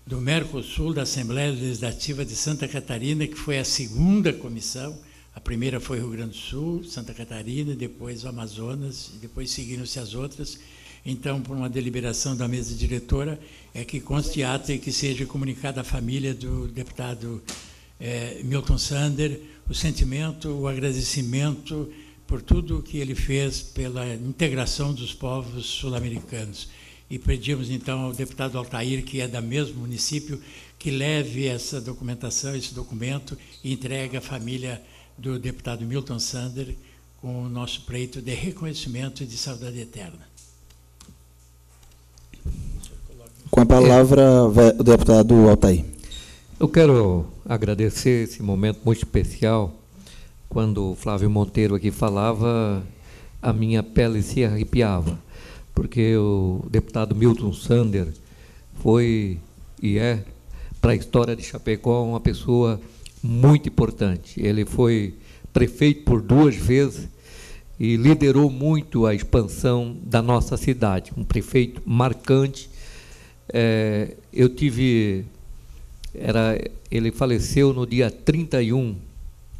Speaker 5: do Mercosul da Assembleia Legislativa de Santa Catarina, que foi a segunda comissão a primeira foi Rio Grande do Sul, Santa Catarina, depois o Amazonas, e depois seguiram-se as outras. Então, por uma deliberação da mesa diretora, é que conste ata e que seja comunicada à família do deputado é, Milton Sander o sentimento, o agradecimento por tudo que ele fez pela integração dos povos sul-americanos. E pedimos então ao deputado Altair, que é da mesmo município, que leve essa documentação, esse documento e entregue à família do deputado Milton Sander com o nosso pleito de reconhecimento e de saudade eterna.
Speaker 7: Com a palavra, o deputado Altair.
Speaker 15: Eu quero agradecer esse momento muito especial. Quando o Flávio Monteiro aqui falava, a minha pele se arrepiava, porque o deputado Milton Sander foi e é, para a história de Chapecó, uma pessoa muito importante. Ele foi prefeito por duas vezes e liderou muito a expansão da nossa cidade. Um prefeito marcante. É, eu tive. Era, ele faleceu no dia 31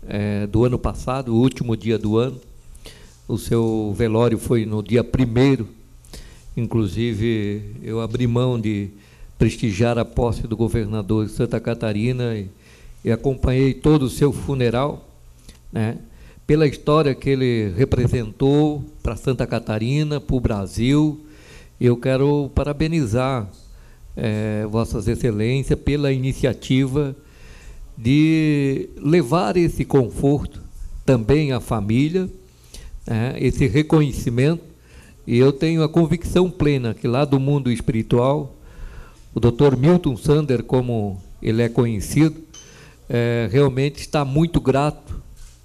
Speaker 15: é, do ano passado, o último dia do ano. O seu velório foi no dia 1 Inclusive, eu abri mão de prestigiar a posse do governador de Santa Catarina e e acompanhei todo o seu funeral, né, pela história que ele representou para Santa Catarina, para o Brasil. Eu quero parabenizar é, Vossas Excelências pela iniciativa de levar esse conforto também à família, né, esse reconhecimento. E eu tenho a convicção plena que lá do mundo espiritual, o Dr. Milton Sander, como ele é conhecido, é, realmente está muito grato,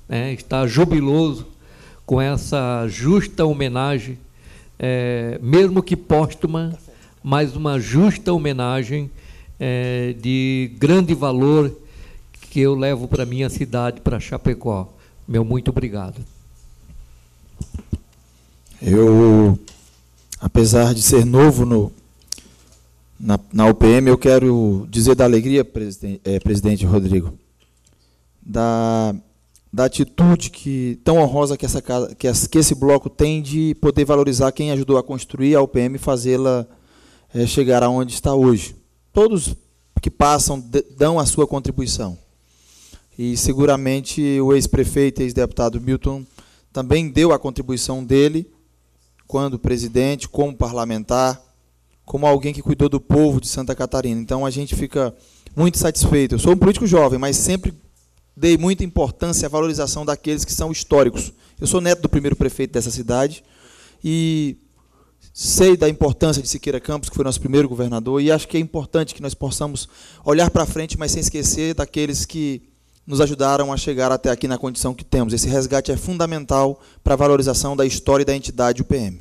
Speaker 15: né, está jubiloso com essa justa homenagem, é, mesmo que póstuma, mas uma justa homenagem é, de grande valor que eu levo para minha cidade, para Chapecó. Meu muito obrigado.
Speaker 7: Eu, apesar de ser novo no, na, na UPM, eu quero dizer da alegria, presidente, é, presidente Rodrigo, da, da atitude que, tão honrosa que, essa casa, que, que esse bloco tem de poder valorizar quem ajudou a construir a UPM e fazê-la é, chegar aonde está hoje. Todos que passam dão a sua contribuição. E seguramente o ex-prefeito e ex-deputado Milton também deu a contribuição dele quando presidente, como parlamentar, como alguém que cuidou do povo de Santa Catarina. Então a gente fica muito satisfeito. Eu sou um político jovem, mas sempre dei muita importância à valorização daqueles que são históricos. Eu sou neto do primeiro prefeito dessa cidade e sei da importância de Siqueira Campos, que foi nosso primeiro governador, e acho que é importante que nós possamos olhar para frente, mas sem esquecer daqueles que nos ajudaram a chegar até aqui na condição que temos. Esse resgate é fundamental para a valorização da história e da entidade UPM.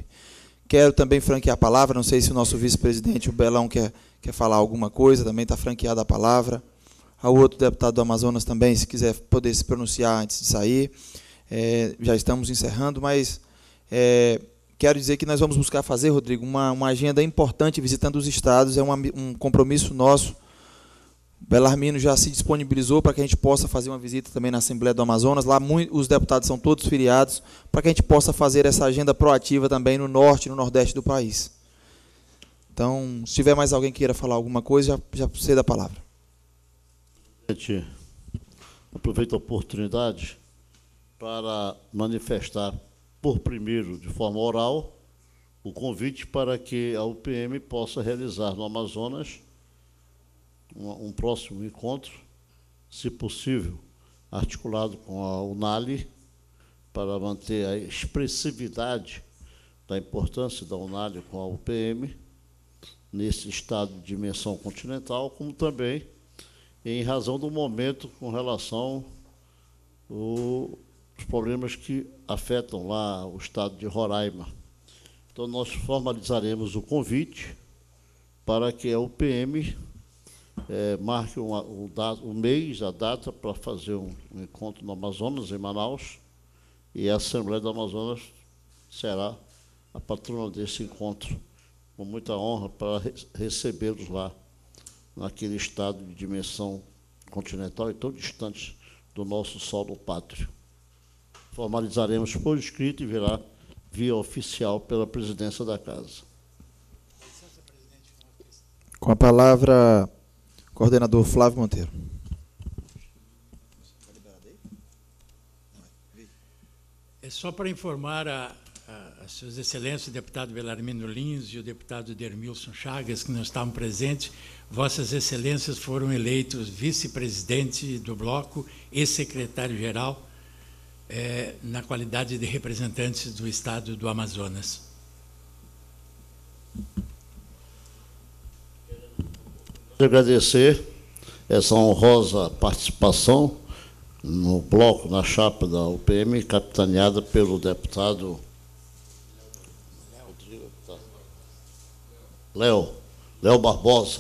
Speaker 7: Quero também franquear a palavra, não sei se o nosso vice-presidente, o Belão, quer, quer falar alguma coisa, também está franqueada a palavra. Ao outro deputado do Amazonas também, se quiser poder se pronunciar antes de sair. É, já estamos encerrando, mas é, quero dizer que nós vamos buscar fazer, Rodrigo, uma, uma agenda importante visitando os estados, é uma, um compromisso nosso Belarmino já se disponibilizou para que a gente possa fazer uma visita também na Assembleia do Amazonas. Lá os deputados são todos filiados, para que a gente possa fazer essa agenda proativa também no norte e no nordeste do país. Então, se tiver mais alguém que queira falar alguma coisa, já, já cedo a palavra.
Speaker 13: Gente, aproveito a oportunidade para manifestar, por primeiro, de forma oral, o convite para que a UPM possa realizar no Amazonas um, um próximo encontro, se possível, articulado com a UNALI, para manter a expressividade da importância da UNALI com a UPM, nesse estado de dimensão continental, como também em razão do momento com relação aos problemas que afetam lá o estado de Roraima. Então, nós formalizaremos o convite para que a UPM é, marque uma, o, o, mês, a data, para fazer um, um, encontro no Amazonas, em Manaus, e a Assembleia do Amazonas será a patrona desse encontro, com muita honra para re recebê-los lá, naquele estado de dimensão continental e tão distante do nosso solo pátrio. Formalizaremos por escrito e virá via oficial pela presidência da Casa.
Speaker 7: Com a palavra Coordenador Flávio Monteiro.
Speaker 5: É só para informar a, a, a Suas Excelências, o deputado Belarmino Lins e o deputado Dermilson Chagas, que não estavam presentes, Vossas Excelências foram eleitos vice-presidente do bloco e secretário-geral é, na qualidade de representantes do Estado do Amazonas.
Speaker 13: Agradecer essa honrosa participação no bloco, na chapa da UPM, capitaneada pelo deputado Léo, Léo Barbosa.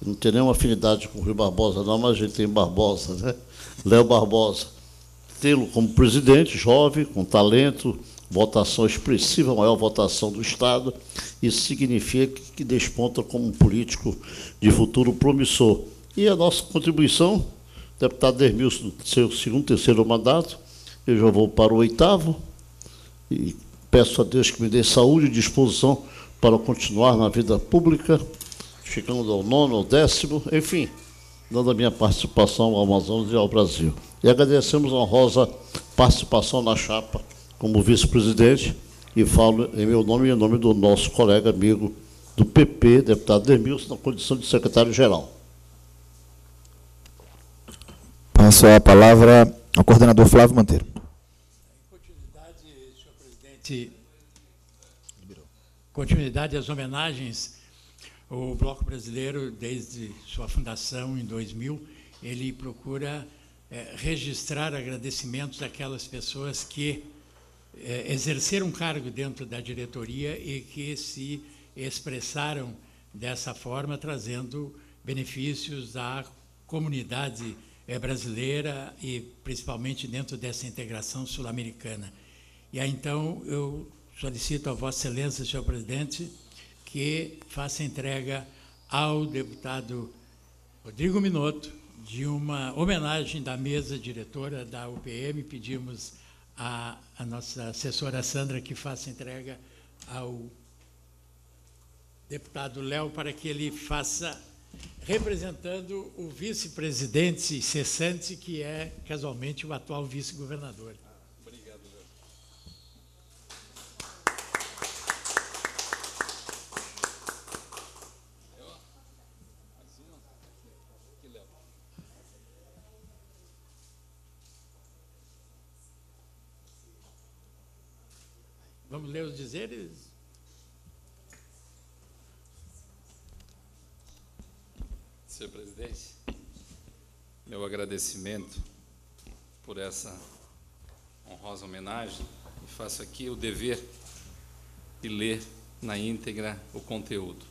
Speaker 13: Não tem nenhuma afinidade com o Rio Barbosa, não, mas a gente tem Barbosa, né? Léo Barbosa. Tê-lo como presidente, jovem, com talento, votação expressiva, maior votação do Estado. Isso significa que desponta como um político de futuro promissor. E a nossa contribuição, deputado Dermilson, seu segundo, terceiro mandato, eu já vou para o oitavo, e peço a Deus que me dê saúde e disposição para continuar na vida pública, chegando ao nono, ao décimo, enfim, dando a minha participação ao Amazonas e ao Brasil. E agradecemos a honrosa participação na chapa como vice-presidente e falo em meu nome e em nome do nosso colega amigo do PP, deputado Demilson, na condição de secretário-geral.
Speaker 7: Passo a palavra ao coordenador Flávio Monteiro.
Speaker 5: Continuidade, senhor presidente. Continuidade às homenagens, o Bloco Brasileiro, desde sua fundação em 2000, ele procura é, registrar agradecimentos àquelas pessoas que é, exercer um cargo dentro da diretoria e que se expressaram dessa forma, trazendo benefícios à comunidade é, brasileira e principalmente dentro dessa integração sul-americana. E aí, então, eu solicito a Vossa Excelência, senhor presidente, que faça entrega ao deputado Rodrigo Minotto de uma homenagem da mesa diretora da UPM. Pedimos a, a nossa assessora Sandra que faça entrega ao deputado Léo para que ele faça representando o vice-presidente cessante, que é casualmente o atual vice-governador. Ler os dizeres?
Speaker 4: Senhor presidente, meu agradecimento por essa honrosa homenagem e faço aqui o dever de ler na íntegra o conteúdo.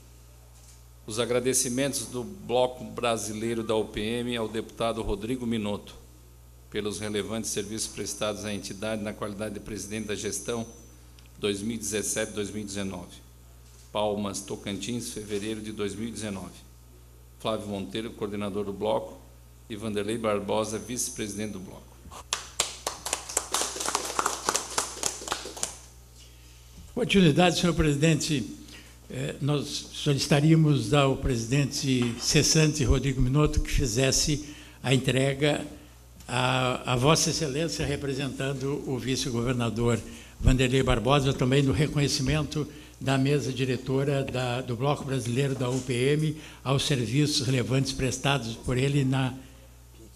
Speaker 4: Os agradecimentos do Bloco Brasileiro da UPM ao deputado Rodrigo Minotto pelos relevantes serviços prestados à entidade na qualidade de presidente da gestão 2017-2019. Palmas, Tocantins, fevereiro de 2019. Flávio Monteiro, coordenador do bloco, e Vanderlei Barbosa, vice-presidente do bloco.
Speaker 5: Continuidade, senhor presidente. Eh, nós solicitaríamos ao presidente cessante Rodrigo Minotto que fizesse a entrega a Vossa Excelência, representando o vice-governador Vanderlei Barbosa, também no reconhecimento da mesa diretora da, do Bloco Brasileiro da UPM aos serviços relevantes prestados por ele na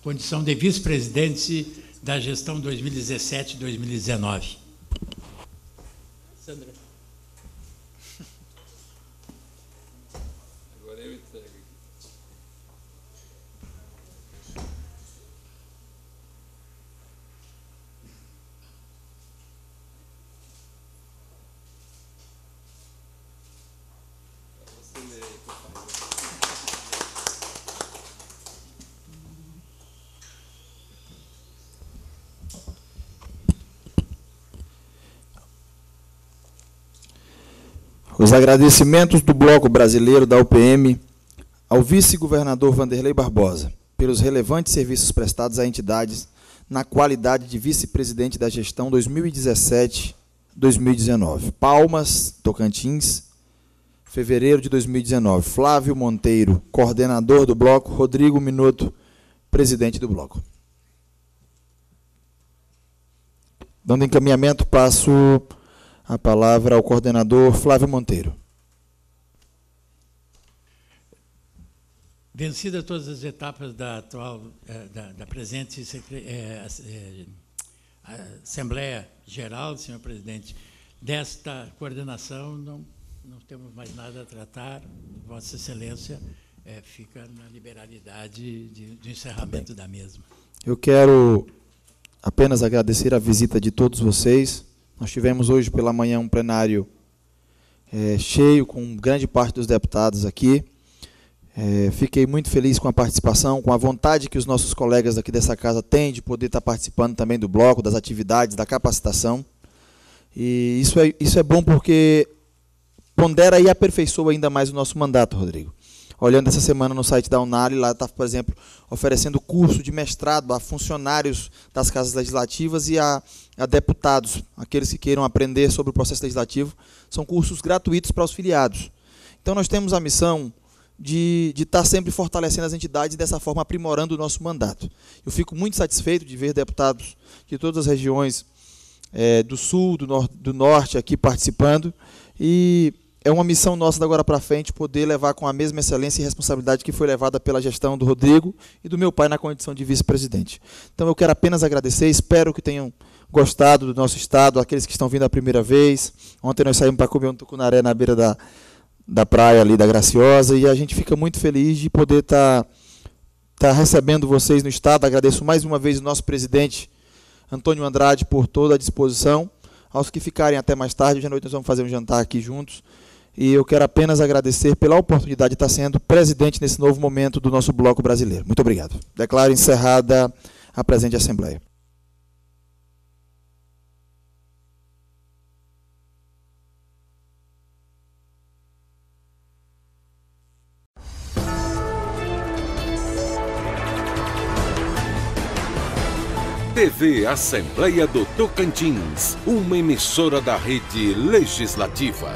Speaker 5: condição de vice-presidente da gestão 2017-2019. Sandra.
Speaker 7: Os agradecimentos do Bloco Brasileiro da UPM ao vice-governador Vanderlei Barbosa pelos relevantes serviços prestados a entidades na qualidade de vice-presidente da gestão 2017-2019. Palmas, Tocantins, fevereiro de 2019. Flávio Monteiro, coordenador do bloco. Rodrigo Minuto, presidente do bloco. Dando encaminhamento, passo a palavra ao coordenador Flávio Monteiro.
Speaker 5: Vencidas todas as etapas da atual, eh, da, da presente eh, eh, Assembleia Geral, senhor presidente, desta coordenação, não, não temos mais nada a tratar. Vossa Excelência fica na liberalidade de, de encerramento da mesma.
Speaker 7: Eu quero apenas agradecer a visita de todos vocês nós tivemos hoje pela manhã um plenário é, cheio, com grande parte dos deputados aqui. É, fiquei muito feliz com a participação, com a vontade que os nossos colegas aqui dessa casa têm de poder estar participando também do bloco, das atividades, da capacitação. E isso é, isso é bom porque pondera e aperfeiçoa ainda mais o nosso mandato, Rodrigo olhando essa semana no site da Unali, lá está, por exemplo, oferecendo curso de mestrado a funcionários das casas legislativas e a, a deputados, aqueles que queiram aprender sobre o processo legislativo. São cursos gratuitos para os filiados. Então, nós temos a missão de, de estar tá sempre fortalecendo as entidades e dessa forma aprimorando o nosso mandato. Eu fico muito satisfeito de ver deputados de todas as regiões é, do sul, do, nor do norte aqui participando e é uma missão nossa da agora para frente poder levar com a mesma excelência e responsabilidade que foi levada pela gestão do Rodrigo e do meu pai na condição de vice-presidente. Então eu quero apenas agradecer, espero que tenham gostado do nosso estado, aqueles que estão vindo a primeira vez. Ontem nós saímos para comer um tucunaré na beira da, da praia ali da Graciosa e a gente fica muito feliz de poder estar tá, tá recebendo vocês no estado. Agradeço mais uma vez o nosso presidente Antônio Andrade por toda a disposição. Aos que ficarem até mais tarde, hoje à noite nós vamos fazer um jantar aqui juntos e eu quero apenas agradecer pela oportunidade de estar sendo presidente nesse novo momento do nosso bloco brasileiro. Muito obrigado. Declaro encerrada a presente Assembleia.
Speaker 1: TV Assembleia do Tocantins, uma emissora da rede legislativa.